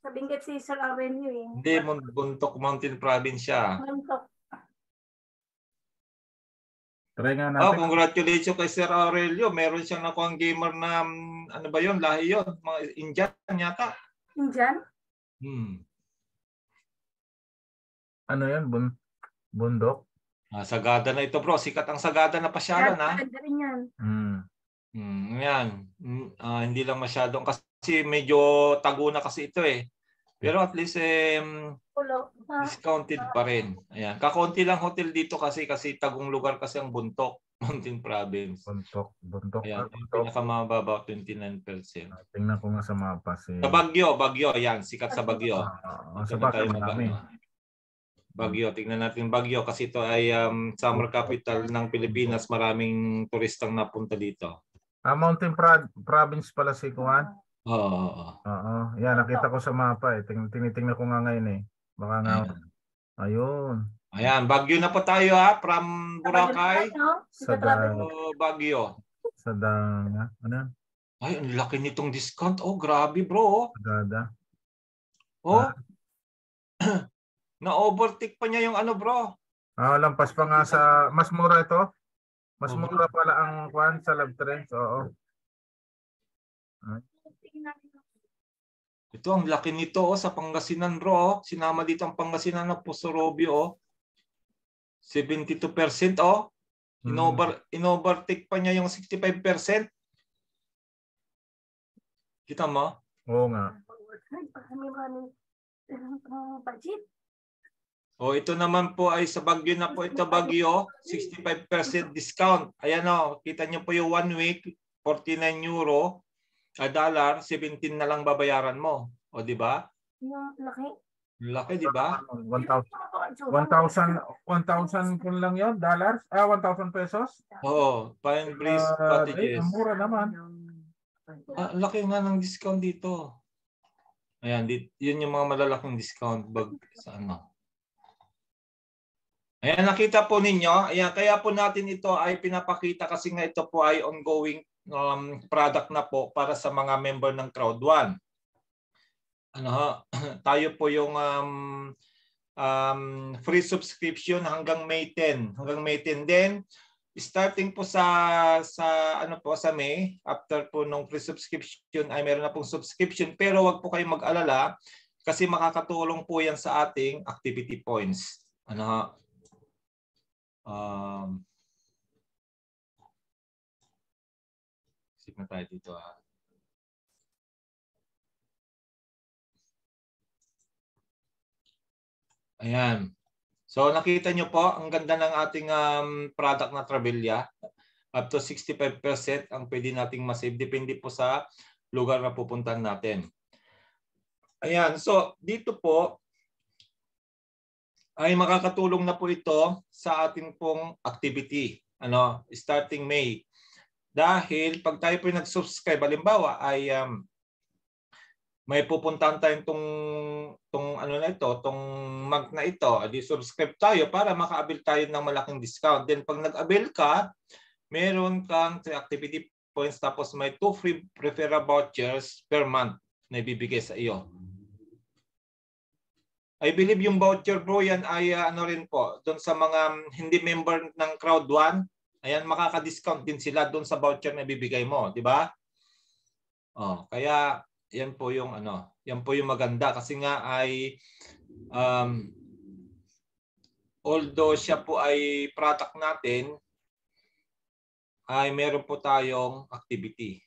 S4: Sa Benguet si Sir Aurelio eh.
S2: Hindi, Buntok Mountain Province siya.
S4: Mantok.
S1: Try nga
S2: Oh,
S1: natin.
S2: congratulations kay Sir Aurelio. Meron siyang nakuha gamer na, mm, ano ba yun, lahi yun. Mga Indian yata.
S4: Indian?
S2: Hmm.
S1: Ano yan? Bun bundok?
S2: Ah, sagada na ito bro. Sikat ang sagada na pasyalan ha.
S4: Maganda rin yan.
S1: Hmm.
S2: Hmm, yan. Hmm, ah, hindi lang masyadong kasi medyo tago na kasi ito eh. Pero at least eh, mm, discounted pa rin. Ayan. Kakaunti lang hotel dito kasi kasi tagong lugar kasi ang Buntok, Mountain Province.
S1: Buntok. Buntok.
S2: Ayan,
S1: Ah, buntok.
S2: pinakamababa 29%.
S1: Tingnan ko nga sa mapa si...
S2: Sa Bagyo, Bagyo, ayan, sikat sa Bagyo.
S1: Ah,
S2: Dito
S1: sa
S2: tayo
S1: marami.
S2: mag- Bagyo, tingnan natin Bagyo kasi ito ay um, summer capital ng Pilipinas. Maraming turistang napunta dito.
S1: Ah, Mountain Pro- Province pala si Kuan.
S2: Oo, oo, oo.
S1: Yan, nakita ko sa mapa eh. Ting tinitingnan ko nga ngayon eh. Baka nga,
S2: Ayan.
S1: ayun.
S2: Ayan, Bagyo na po tayo ha, from Boracay.
S1: Sa
S4: Sa travel.
S2: So, Bagyo.
S1: Sa danga. Ano?
S2: Ay, ang laki nitong discount. Oh, grabe bro.
S1: Sagada.
S2: Oh. Na-overtake pa niya yung ano bro.
S1: Ah, lampas pa nga sa... Mas mura ito? Mas
S2: Oo.
S1: mura pala ang Kuan sa Love Trends. Oo.
S2: Ito, ang laki nito oh, sa Pangasinan bro. Oh. Sinama dito ang Pangasinan ng Puso Robio. Oh. 72% oh.
S1: Hmm.
S2: Inover, inovertake pa niya yung 65%. Kita mo?
S1: Oo nga.
S4: Marami maraming budget.
S2: O ito naman po ay sa Bagyo na po ito Bagyo, 65% discount. Ayan o, kita niyo po yung one week, 49 euro, a dollar, 17 na lang babayaran mo. O di ba?
S4: Yung laki.
S2: Laki, di ba?
S1: 1,000 1,000 1,000 kun lang yon dollars? Ah, 1,000 pesos?
S2: Oo, Pine Breeze
S1: Ah,
S2: Cottages.
S1: eh, ang mura naman.
S2: Ah, laki nga ng discount dito. Ayan, di, yun yung mga malalaking discount bag sa ano. Ayan, nakita po ninyo. Ayan, kaya po natin ito ay pinapakita kasi nga ito po ay ongoing um, product na po para sa mga member ng Crowd One. ano ho, tayo po yung um, um, free subscription hanggang May 10. Hanggang May 10. Then, starting po sa sa ano po sa May after po nung free subscription ay meron na pong subscription pero wag po kayong mag-alala kasi makakatulong po yan sa ating activity points. Ano ha? Um, Sige na tayo dito ha. Ayan. So nakita nyo po, ang ganda ng ating um, product na Travelia. Up to 65% ang pwede nating masave. Depende po sa lugar na pupuntahan natin. Ayan. So dito po, ay makakatulong na po ito sa ating pong activity. Ano, starting May. Dahil pag tayo po nag-subscribe, halimbawa ay um, may pupuntahan tayong tong tong ano na ito, tong month na ito, adi subscribe tayo para maka-avail tayo ng malaking discount. Then pag nag-avail ka, meron kang 3 activity points tapos may 2 free referral vouchers per month na ibibigay sa iyo. I believe yung voucher bro yan ay uh, ano rin po, doon sa mga hindi member ng Crowd 1, ayan makaka-discount din sila doon sa voucher na ibibigay mo, di ba? Oh, kaya yan po yung ano, yan po yung maganda kasi nga ay um, although siya po ay product natin ay meron po tayong activity.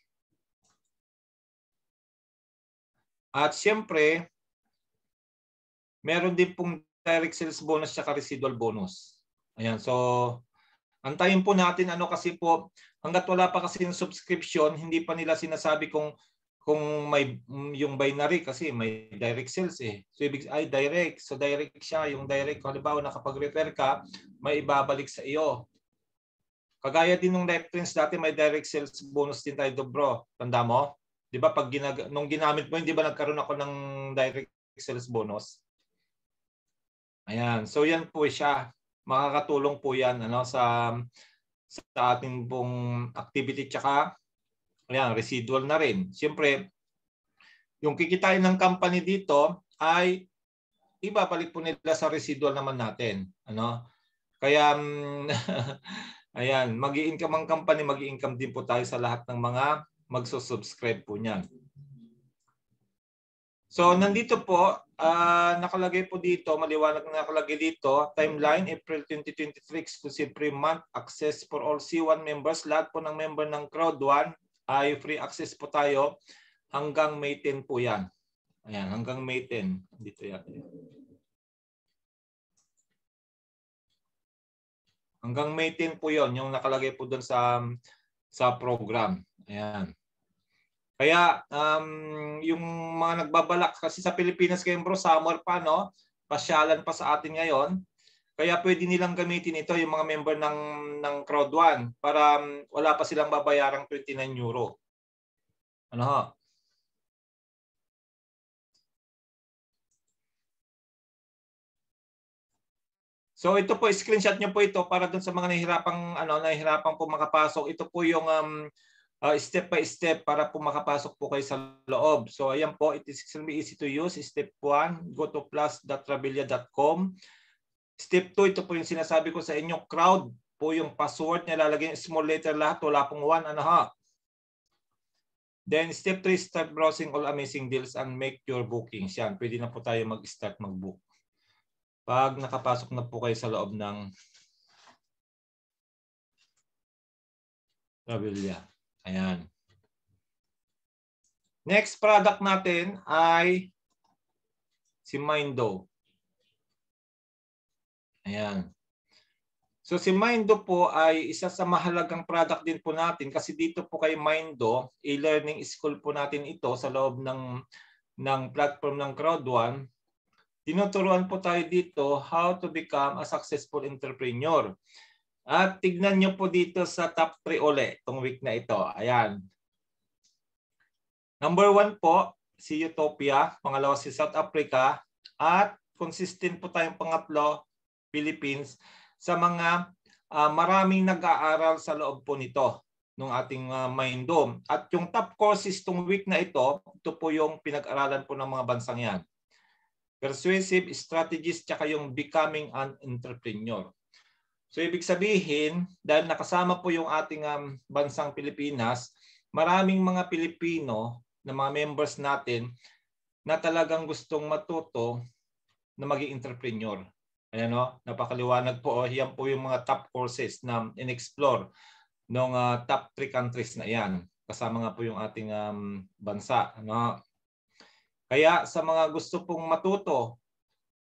S2: At siyempre, meron din pong direct sales bonus at residual bonus. Ayan, so antayin po natin ano kasi po hangga't wala pa kasi yung subscription, hindi pa nila sinasabi kung kung may yung binary kasi may direct sales eh. So ibig ay direct. So direct siya, yung direct halimbawa nakapag-refer ka, may ibabalik sa iyo. Kagaya din nung reference dati may direct sales bonus din tayo bro. Tanda mo? 'Di ba pag ginag nung ginamit mo, hindi ba nagkaroon ako ng direct sales bonus? Ayan. So yan po siya. Makakatulong po yan ano sa sa ating pong activity tsaka Ayan, residual na rin. Siyempre, yung kikitain ng company dito ay ibabalik po nila sa residual naman natin. Ano? Kaya, ayan, mag-i-income ang company, mag-i-income din po tayo sa lahat ng mga magsusubscribe po niyan. So, nandito po, uh, nakalagay po dito, maliwanag na nakalagay dito, timeline, April 2023, exclusive free month, access for all C1 members, lahat po ng member ng Crowd1, ay free access po tayo hanggang May 10 po yan. Ayan, hanggang May 10. Dito yan. Hanggang May 10 po yon yung nakalagay po doon sa sa program. Ayan. Kaya um, yung mga nagbabalak kasi sa Pilipinas kayo bro, summer pa no, pasyalan pa sa atin ngayon. Kaya pwede nilang gamitin ito yung mga member ng ng Crowd 1 para um, wala pa silang babayarang 29 euro. Ano ha? So ito po screenshot niyo po ito para dun sa mga nahihirapang ano nahihirapang po makapasok. Ito po yung um, uh, step by step para po makapasok po kayo sa loob. So ayan po, it is extremely easy to use. Step 1, go to plus.travelia.com. Step 2, ito po yung sinasabi ko sa inyo, crowd po yung password niya, lalagay small letter lahat, wala pong one and a. Then step 3, start browsing all amazing deals and make your bookings. Yan, pwede na po tayo mag-start mag-book. Pag nakapasok na po kayo sa loob ng Travelia. Ayan. Next product natin ay si Mindo. Ayan. So si Mindo po ay isa sa mahalagang product din po natin kasi dito po kay Mindo, e-learning school po natin ito sa loob ng ng platform ng Crowd1. Tinuturuan po tayo dito how to become a successful entrepreneur. At tignan nyo po dito sa top 3 uli itong week na ito. Ayan. Number one po, si Utopia. Pangalawa si South Africa. At consistent po tayong pangatlo, Philippines sa mga uh, maraming nag-aaral sa loob po nito ng ating uh, Maindo. At yung top courses tong week na ito, ito po yung pinag-aralan po ng mga bansang yan. Persuasive strategies tsaka yung becoming an entrepreneur. So ibig sabihin, dahil nakasama po yung ating um, bansang Pilipinas, maraming mga Pilipino na mga members natin na talagang gustong matuto na maging entrepreneur. Ayan o, napakaliwanag po. Oh, yan po yung mga top courses na in-explore ng uh, top 3 countries na yan. Kasama nga po yung ating um, bansa. Ano? Kaya sa mga gusto pong matuto,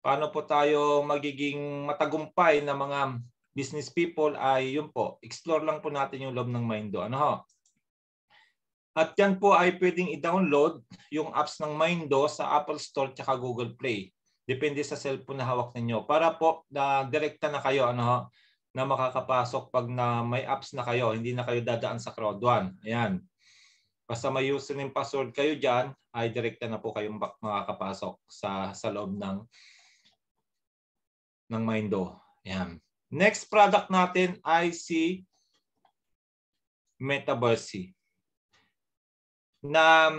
S2: paano po tayo magiging matagumpay na mga business people ay yun po, explore lang po natin yung loob ng Mindo. Ano ho? At yan po ay pwedeng i-download yung apps ng Mindo sa Apple Store at Google Play. Depende sa cellphone na hawak ninyo. Para po na direkta na kayo ano na makakapasok pag na may apps na kayo, hindi na kayo dadaan sa crowd1. Ayan. Basta may username password kayo diyan, ay direkta na po kayong makakapasok sa sa loob ng ng Mindo. Ayan. Next product natin ay si Metaverse. Na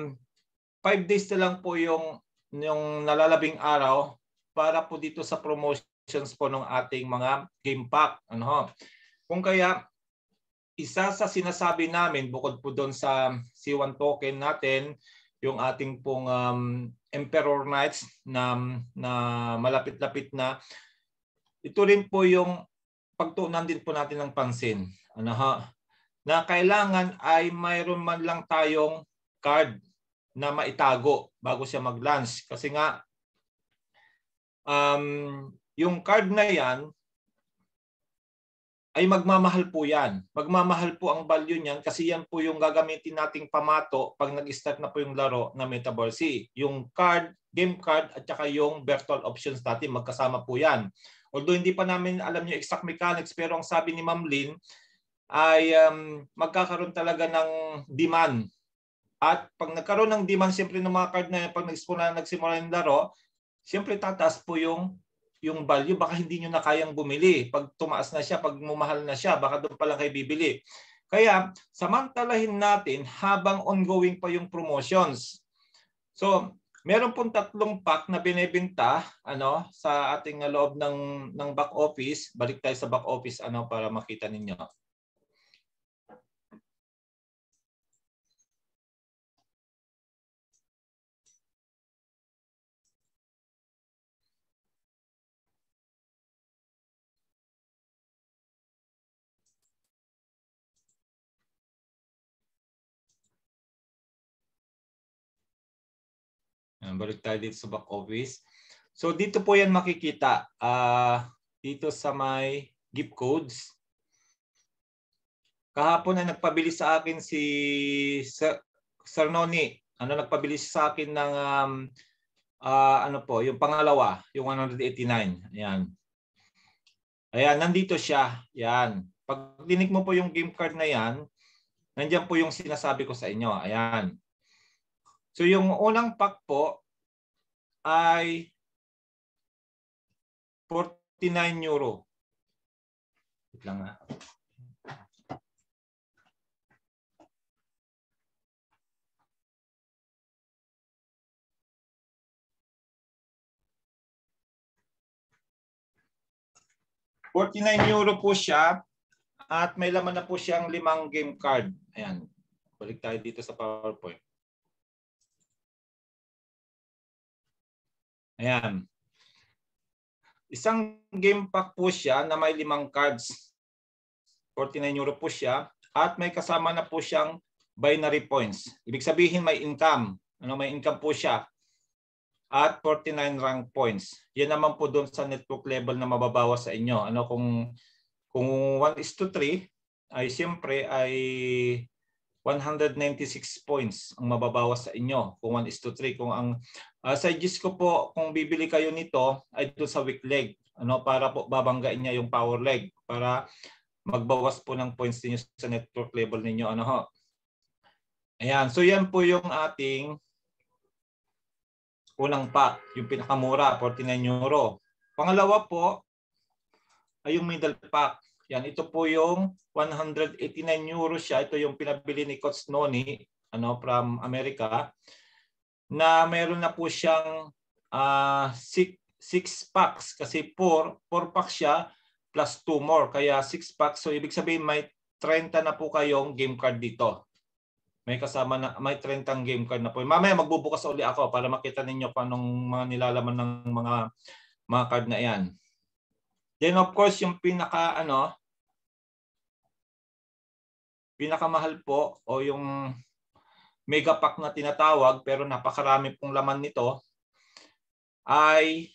S2: 5 days na lang po yung yung nalalabing araw para po dito sa promotions po ng ating mga game pack. Ano Kung kaya isa sa sinasabi namin bukod po doon sa C1 token natin, yung ating pong um, Emperor Knights na, na malapit-lapit na, ito rin po yung pagtuunan din po natin ng pansin. Ano ha? Na kailangan ay mayroon man lang tayong card na maitago bago siya mag-launch. Kasi nga, um, yung card na yan, ay magmamahal po yan. Magmamahal po ang value niyan kasi yan po yung gagamitin nating pamato pag nag-start na po yung laro na Metaverse. Yung card, game card at saka yung virtual options natin magkasama po yan. Although hindi pa namin alam yung exact mechanics pero ang sabi ni Ma'am Lynn ay um, magkakaroon talaga ng demand at pag nagkaroon ng demand siyempre ng mga card na pag nagsimula, nagsimula ng laro, siyempre tataas po yung yung value. Baka hindi nyo na kayang bumili. Pag tumaas na siya, pag mumahal na siya, baka doon pa lang kayo bibili. Kaya samantalahin natin habang ongoing pa yung promotions. So, meron pong tatlong pack na binebenta ano sa ating loob ng ng back office. Balik tayo sa back office ano para makita ninyo. Balik tayo dito sa back office. So dito po yan makikita. Uh, dito sa may gift codes. Kahapon na nagpabili sa akin si Sir, Sir Noni. Ano nagpabili sa akin ng um, uh, ano po, yung pangalawa, yung 189. Ayan. Ayan, nandito siya. Ayan. Pag dinig mo po yung game card na yan, nandiyan po yung sinasabi ko sa inyo. Ayan. So yung unang pack po ay 49 euro. Wait lang ha. Forty-nine euro po siya at may laman na po siyang limang game card. Ayan. Balik tayo dito sa PowerPoint. Ayan. Isang game pack po siya na may limang cards. 49 euro po siya. At may kasama na po siyang binary points. Ibig sabihin may income. Ano, may income po siya. At 49 rank points. Yan naman po doon sa network level na mababawas sa inyo. Ano kung kung 1 is to 3 ay siyempre ay 196 points ang mababawas sa inyo kung 1 is to 3. Kung ang uh, suggest ko po kung bibili kayo nito ay doon sa weak leg ano para po babanggain niya yung power leg para magbawas po ng points niyo sa network level ninyo ano ho. Ayan, so yan po yung ating unang pack, yung pinakamura, 49 euro. Pangalawa po ay yung middle pack. Yan, ito po yung 189 euros siya. Ito yung pinabili ni Coach Noni ano, from America na meron na po siyang uh, six, six packs kasi 4, 4 packs siya plus 2 more. Kaya 6 packs. So ibig sabihin may 30 na po kayong game card dito. May kasama na may 30 game card na po. Mamaya magbubukas uli ako para makita ninyo kung anong mga nilalaman ng mga mga card na 'yan. Then of course yung pinaka ano pinakamahal po o yung mega pack na tinatawag pero napakarami pong laman nito ay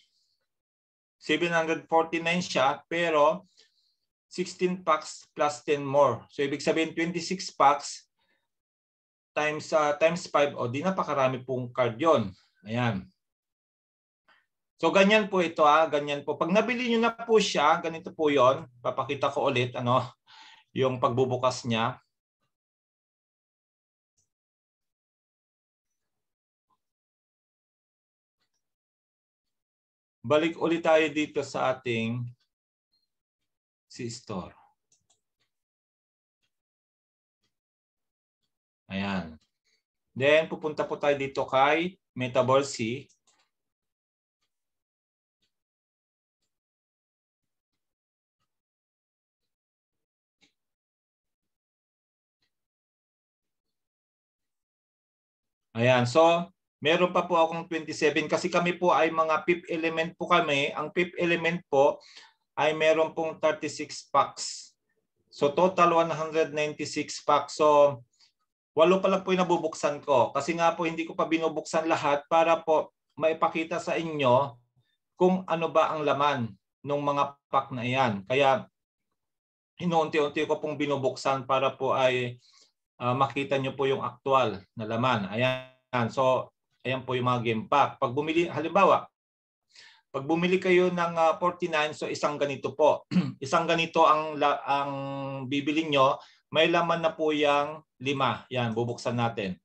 S2: 749 siya pero 16 packs plus 10 more. So ibig sabihin 26 packs times uh, times 5 o di napakarami pong card 'yon. Ayan. So ganyan po ito ah, ganyan po. Pag nabili niyo na po siya, ganito po 'yon. Papakita ko ulit ano, yung pagbubukas niya. Balik ulit tayo dito sa ating si store. Ayan. Then, pupunta po tayo dito kay Metabol C. Ayan. So, meron pa po akong 27 kasi kami po ay mga PIP element po kami. Ang PIP element po ay meron pong 36 packs. So, total 196 packs. So, walo pa lang po yung nabubuksan ko. Kasi nga po hindi ko pa binubuksan lahat para po maipakita sa inyo kung ano ba ang laman ng mga pack na iyan. Kaya inuunti-unti ko pong binubuksan para po ay uh, makita nyo po yung actual na laman. Ayan. So, ayan po yung mga game pack. Pag bumili, halimbawa, pag bumili kayo ng uh, ah, 49, so isang ganito po. isang ganito ang ang bibili nyo may laman na po yung lima. Yan, bubuksan natin.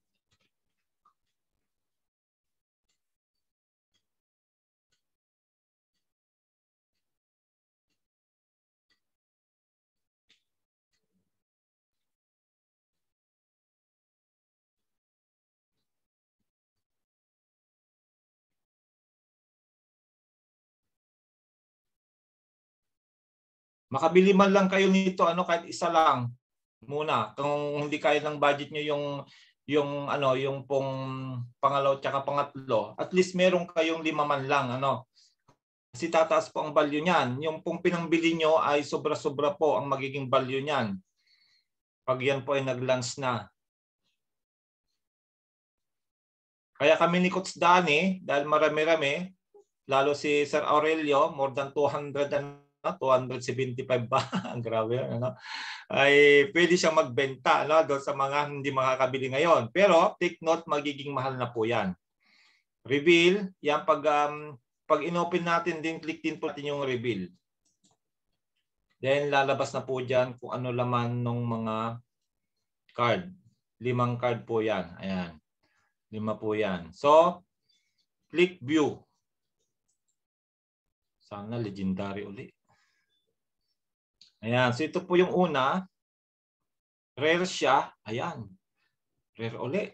S2: Makabili man lang kayo nito ano kahit isa lang muna. Kung hindi kaya ng budget nyo yung yung ano yung pong pangalaw at pangatlo, at least meron kayong lima man lang ano. Kasi tataas po ang value niyan. Yung pong pinangbili nyo ay sobra-sobra po ang magiging value niyan. Pag yan po ay nag-launch na. Kaya kami ni Coach Danny, dahil marami-rami, lalo si Sir Aurelio, more than 200 and 275 pa. Ang grabe ano. Ay pwede siyang magbenta no doon sa mga hindi makakabili ngayon. Pero take note magiging mahal na po 'yan. Reveal, yan pag um, pag inopen natin din click din po natin yung reveal. Then lalabas na po diyan kung ano laman ng mga card. Limang card po 'yan. Ayan. Lima po 'yan. So click view. Sana legendary uli. Ayan. So ito po yung una. Rare siya. Ayan. Rare uli.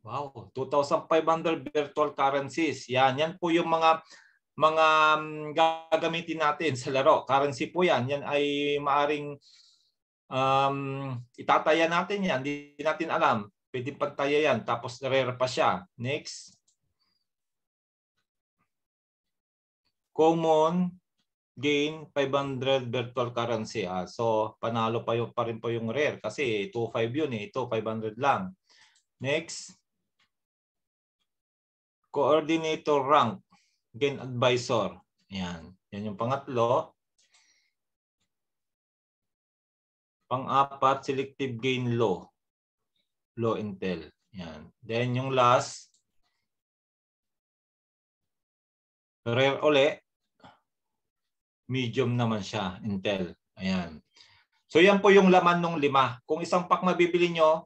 S2: Wow. 2,500 virtual currencies. Yan. Yan po yung mga mga um, gagamitin natin sa laro. Currency po yan. Yan ay maaring um, itataya natin yan. Hindi natin alam. Pwede pagtaya yan. Tapos rare pa siya. Next. Common gain 500 virtual currency. Ah. So, panalo pa, yung, pa rin po yung rare kasi 2.5 yun eh. Ito, 500 lang. Next. Coordinator rank. Gain advisor. Yan. Yan yung pangatlo. Pang-apat, selective gain law. Law intel. Yan. Then yung last, rare uli medium naman siya, Intel. Ayan. So yan po yung laman ng lima. Kung isang pack mabibili nyo,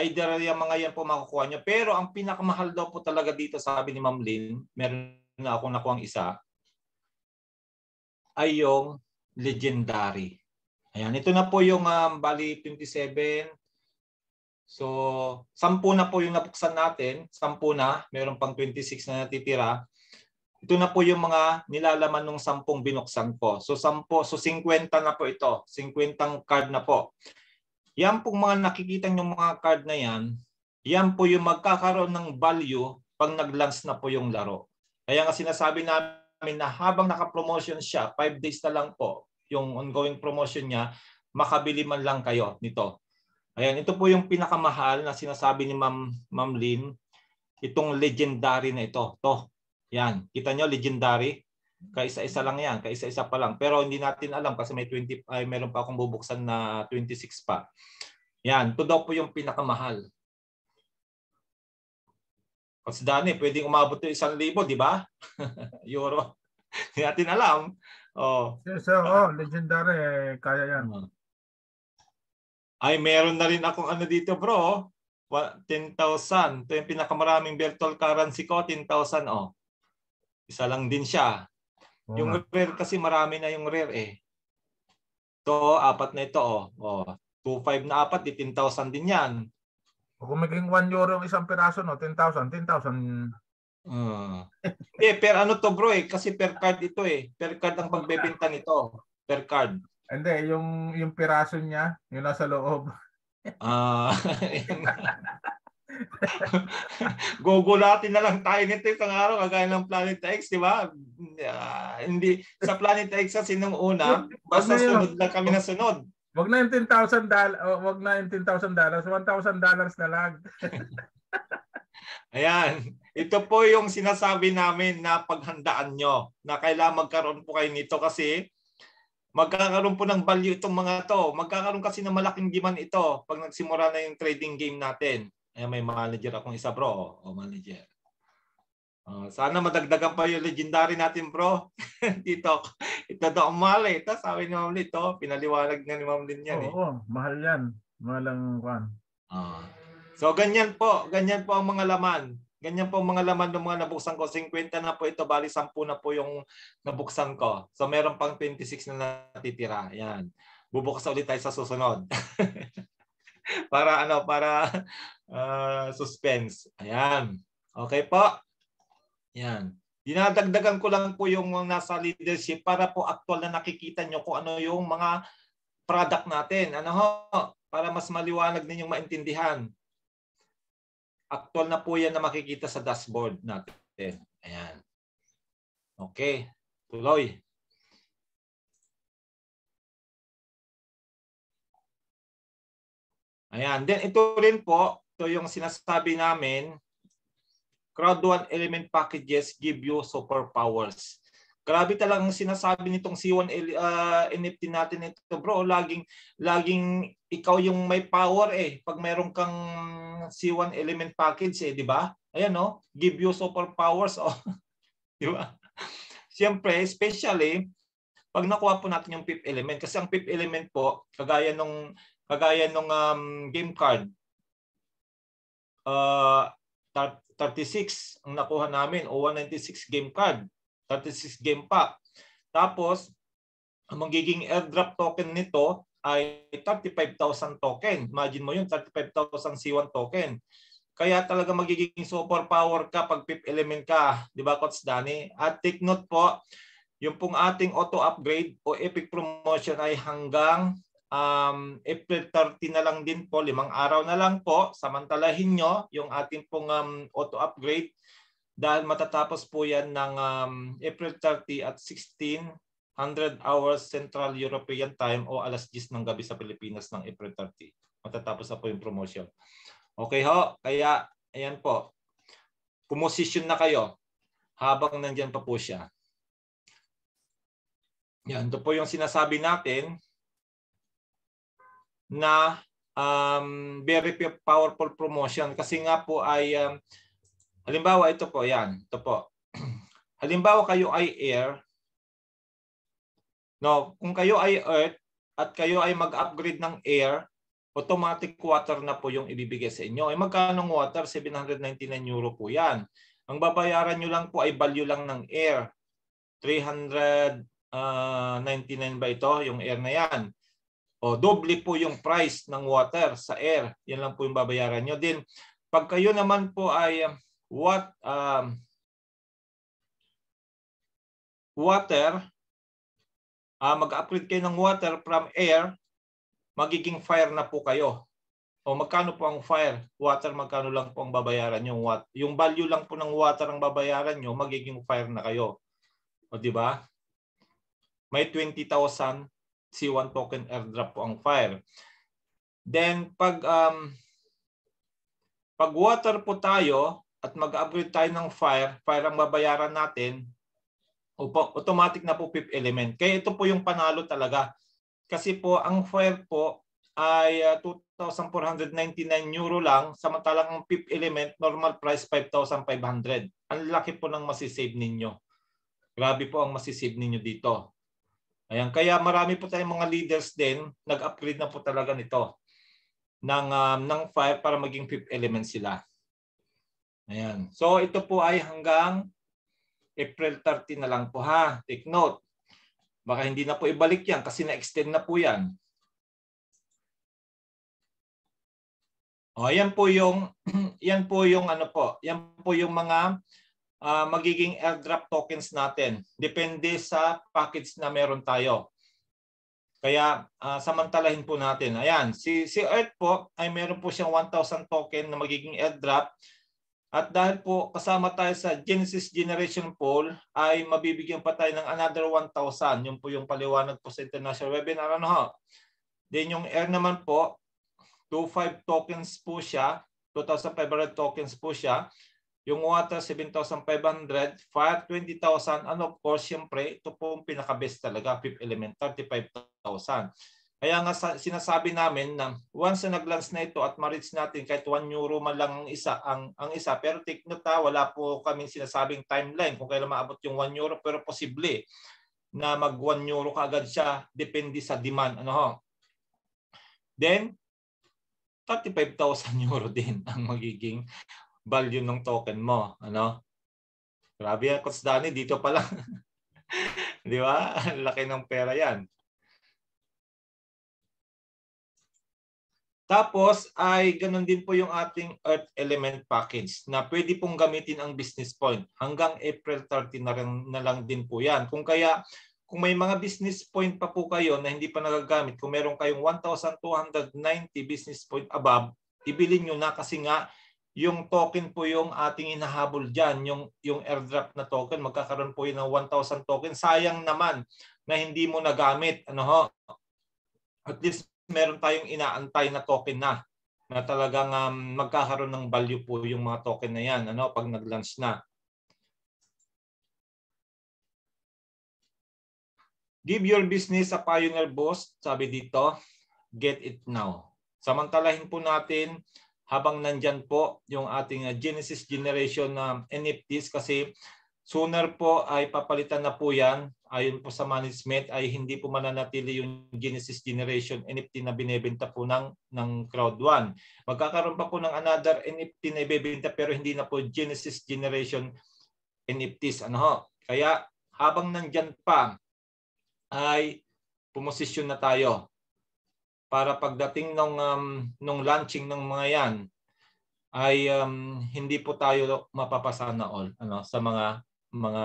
S2: either yung mga yan po makukuha nyo. Pero ang pinakamahal daw po talaga dito, sabi ni Ma'am Lynn, meron na akong nakuha isa, ay yung legendary. Ayan, ito na po yung um, bali 27. So, 10 na po yung nabuksan natin. 10 na. Meron pang 26 na natitira. Ito na po yung mga nilalaman ng 10 binuksan po. So, 10, so 50 na po ito. 50 card na po. Yan pong mga nakikita yung mga card na yan, yan po yung magkakaroon ng value pag nag-launch na po yung laro. Kaya nga sinasabi namin na habang naka-promotion siya, 5 days na lang po, yung ongoing promotion niya, makabili man lang kayo nito. Ayan, ito po yung pinakamahal na sinasabi ni Ma'am Ma'am Lynn, itong legendary na ito. To. Yan, kita nyo legendary. Kaisa-isa lang yan, kaisa-isa pa lang. Pero hindi natin alam kasi may 20 ay meron pa akong bubuksan na 26 pa. Yan, to daw po yung pinakamahal. Kasi Dani, pwedeng umabot to isang libo, di ba? Euro. Hindi natin alam. Oh.
S1: Yes, so, oh, legendary, eh, kaya yan.
S2: Ay, meron na rin akong ano dito, bro. Wa- 10,000. Ito yung pinakamaraming virtual currency ko, 10,000. Oh. Isa lang din siya.
S1: Oo
S2: Yung rare kasi marami na yung rare eh. Ito, apat na ito. Oh. Oh. 2,500 na apat, di 10,000 din yan.
S1: Kung maging 1 euro ang isang piraso, no, 10,000, 10,000.
S2: Uh. Eh, per ano to bro eh. Kasi per card ito eh. Per card ang pagbebenta nito. Per card.
S1: Hindi, yung, yung piraso niya, yung nasa loob.
S2: Ah. Gugulatin na lang tayo nito isang araw kagaya ng Planet X, di ba? Ah, hindi sa Planet X kasi nung una, basta sunod lang kami na sunod.
S1: Wag na yung 10,000 dollars, wag na yung 10,000 dollars, 1,000 dollars na lang.
S2: Ayan. Ito po yung sinasabi namin na paghandaan nyo na kailangan magkaroon po kayo nito kasi magkakaroon po ng value itong mga to. Magkakaroon kasi ng malaking demand ito pag nagsimula na yung trading game natin. Ayan, may manager akong isa bro. O, manager. Oh, sana madagdagan pa yung legendary natin bro. dito. Ito daw ang mahal eh. Tapos sabi ni Ma'am Lin, ito, pinaliwanag na ni Ma'am Lin yan eh.
S1: Oo, mahal yan. Mahal ang kwan.
S2: Ah. So ganyan po, ganyan po ang mga laman. Ganyan po ang mga laman ng mga nabuksan ko. 50 na po ito, bali 10 na po yung nabuksan ko. So meron pang 26 na natitira. Yan. Bubukas ulit tayo sa susunod. para ano, para ah, suspense. Ayan. Okay po. Yan. Dinadagdagan ko lang po yung nasa leadership para po actual na nakikita nyo kung ano yung mga product natin. Ano ho? Para mas maliwanag ninyong maintindihan. Actual na po yan na makikita sa dashboard natin. Ayan. Okay. Tuloy. Ayan. Then ito rin po, ito yung sinasabi namin, Crowd 1 element packages give you superpowers. Grabe talagang sinasabi nitong C1 L- uh, NFT natin ito, bro. Laging laging ikaw yung may power eh pag meron kang C1 element package eh, di ba? Ayan no, give you superpowers oh. di ba? Siyempre, especially pag nakuha po natin yung fifth element kasi ang fifth element po kagaya nung kagaya nung um, game card uh, 36 ang nakuha namin o 196 game card 36 game pack tapos ang magiging airdrop token nito ay 35,000 token. Imagine mo yun 35,000 C1 token. Kaya talaga magiging superpower ka pag fifth element ka di ba Coach Danny? At take note po yung pong ating auto upgrade o epic promotion ay hanggang um, April 30 na lang din po, limang araw na lang po. Samantalahin nyo yung ating pong um, auto upgrade dahil matatapos po yan ng um, April 30 at 1600 hours Central European Time o alas 10 ng gabi sa Pilipinas ng April 30. Matatapos na po yung promotion. Okay ho, kaya ayan po. Pumosisyon na kayo habang nandyan pa po siya. Yan, ito po yung sinasabi natin na um, very powerful promotion. Kasi nga po ay um, halimbawa ito po yan ito po. Halimbawa kayo ay air no kung kayo ay earth at kayo ay mag-upgrade ng air automatic water na po yung ibibigay sa inyo. Ay magkano ng water? 799 euro po yan. Ang babayaran nyo lang po ay value lang ng air. 399 ba ito yung air na yan O doble po yung price ng water sa air. Yan lang po yung babayaran nyo. Din, pag kayo naman po ay um, what um, water, uh, mag-upgrade kayo ng water from air, magiging fire na po kayo. O magkano po ang fire? Water, magkano lang po ang babayaran nyo? What, yung value lang po ng water ang babayaran nyo, magiging fire na kayo. O di ba? May 20,000 C1 token airdrop po ang fire. Then pag um, pag water po tayo at mag-upgrade tayo ng fire, fire ang babayaran natin, automatic na po fifth element. Kaya ito po yung panalo talaga. Kasi po ang fire po ay uh, 2,499 euro lang, samantalang ang fifth element, normal price 5,500. Ang laki po ng masisave ninyo. Grabe po ang masisave ninyo dito. Ayan, kaya marami po tayong mga leaders din, nag-upgrade na po talaga nito ng, um, ng fire para maging fifth element sila. Ayan. So ito po ay hanggang April 30 na lang po ha. Take note. Baka hindi na po ibalik yan kasi na-extend na po yan. O, yan po yung yan po yung ano po, yan po yung mga uh, magiging airdrop tokens natin. Depende sa package na meron tayo. Kaya uh, samantalahin po natin. Ayan, si si Earth po ay meron po siyang 1,000 token na magiging airdrop at dahil po kasama tayo sa Genesis Generation Poll, ay mabibigyan pa tayo ng another 1,000. Yun po yung paliwanag po sa international webinar. Ano ho? Then yung air naman po, 2,500 tokens po siya. 2,500 tokens po siya. Yung water, 7,500. Fire, 20,000. Ano, of course, siyempre, ito po yung pinaka-best talaga. Fifth element, 35,000. Kaya nga sinasabi namin na once na nag-launch na ito at ma-reach natin kahit 1 euro man lang ang isa, ang, ang isa. Pero take note ha, wala po kaming sinasabing timeline kung kailan maabot yung 1 euro pero posible na mag 1 euro kaagad siya depende sa demand. Ano ho? Then, 35,000 euro din ang magiging value ng token mo. Ano? Grabe yan, Coach Danny, dito pa lang. Di ba? Laki ng pera yan. Tapos ay ganun din po yung ating Earth Element Package na pwede pong gamitin ang business point. Hanggang April 30 na, rin, na lang din po yan. Kung kaya, kung may mga business point pa po kayo na hindi pa nagagamit, kung meron kayong 1,290 business point above, ibili nyo na kasi nga yung token po yung ating inahabol dyan, yung, yung airdrop na token, magkakaroon po yun ng 1,000 token. Sayang naman na hindi mo nagamit. Ano ho? At least meron tayong inaantay na token na na talagang um, magkakaroon ng value po yung mga token na yan ano pag nag-launch na. Give your business a pioneer boost, sabi dito, get it now. Samantalahin po natin habang nandyan po yung ating uh, Genesis generation na NFTs kasi sooner po ay papalitan na po yan ayon po sa management ay hindi po mananatili yung Genesis Generation NFT na binebenta po ng, ng Crowd One. Magkakaroon pa po ng another NFT na ibebenta pero hindi na po Genesis Generation NFTs. Ano ho? Kaya habang nandyan pa ay pumosisyon na tayo para pagdating nung, um, nung launching ng mga yan ay um, hindi po tayo mapapasana all ano sa mga mga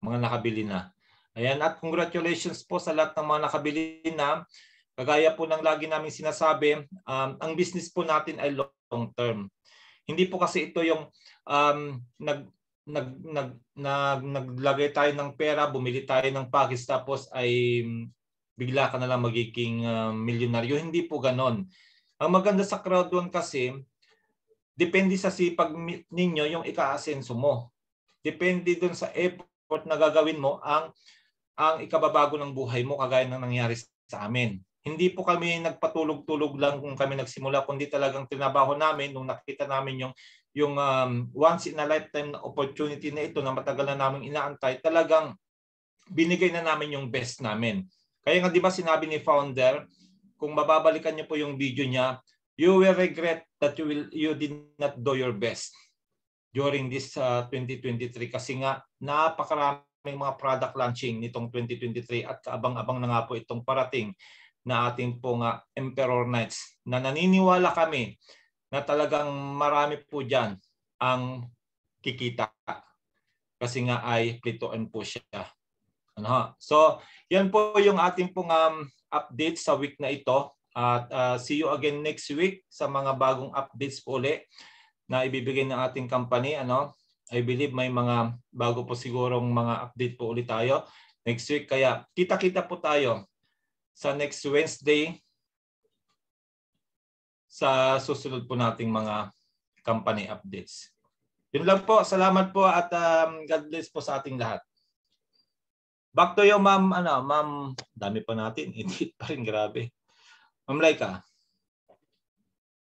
S2: mga nakabili na. Ayan, at congratulations po sa lahat ng mga nakabili na. Kagaya po ng lagi namin sinasabi, um, ang business po natin ay long term. Hindi po kasi ito yung um, nag nag nag nag naglagay tayo ng pera, bumili tayo ng package tapos ay bigla ka na lang magiging uh, milyonaryo. Hindi po ganon. Ang maganda sa crowd one kasi depende sa sipag ninyo yung ika-asenso mo. Depende dun sa effort na gagawin mo ang ang ikababago ng buhay mo kagaya ng nangyari sa amin. Hindi po kami nagpatulog-tulog lang kung kami nagsimula, kundi talagang tinabaho namin nung nakita namin yung yung um, once in a lifetime na opportunity na ito na matagal na namin inaantay, talagang binigay na namin yung best namin. Kaya nga di ba sinabi ni founder, kung mababalikan niyo po yung video niya, you will regret that you will you did not do your best during this uh, 2023 kasi nga napakarami may mga product launching nitong 2023 at kaabang-abang na nga po itong parating na ating po nga Emperor Knights na naniniwala kami na talagang marami po dyan ang kikita kasi nga ay plitoan po siya. Ano? So, yan po yung ating pong um, update sa week na ito. At uh, see you again next week sa mga bagong updates po uli na ibibigay ng ating company. Ano? I believe may mga bago po sigurong mga update po ulit tayo next week. Kaya kita-kita po tayo sa next Wednesday sa susunod po nating mga company updates. Yun lang po. Salamat po at um, God bless po sa ating lahat. Back to you, ma'am. Ano, ma'am, dami pa natin. Edit pa rin, grabe. Ma'am Laika.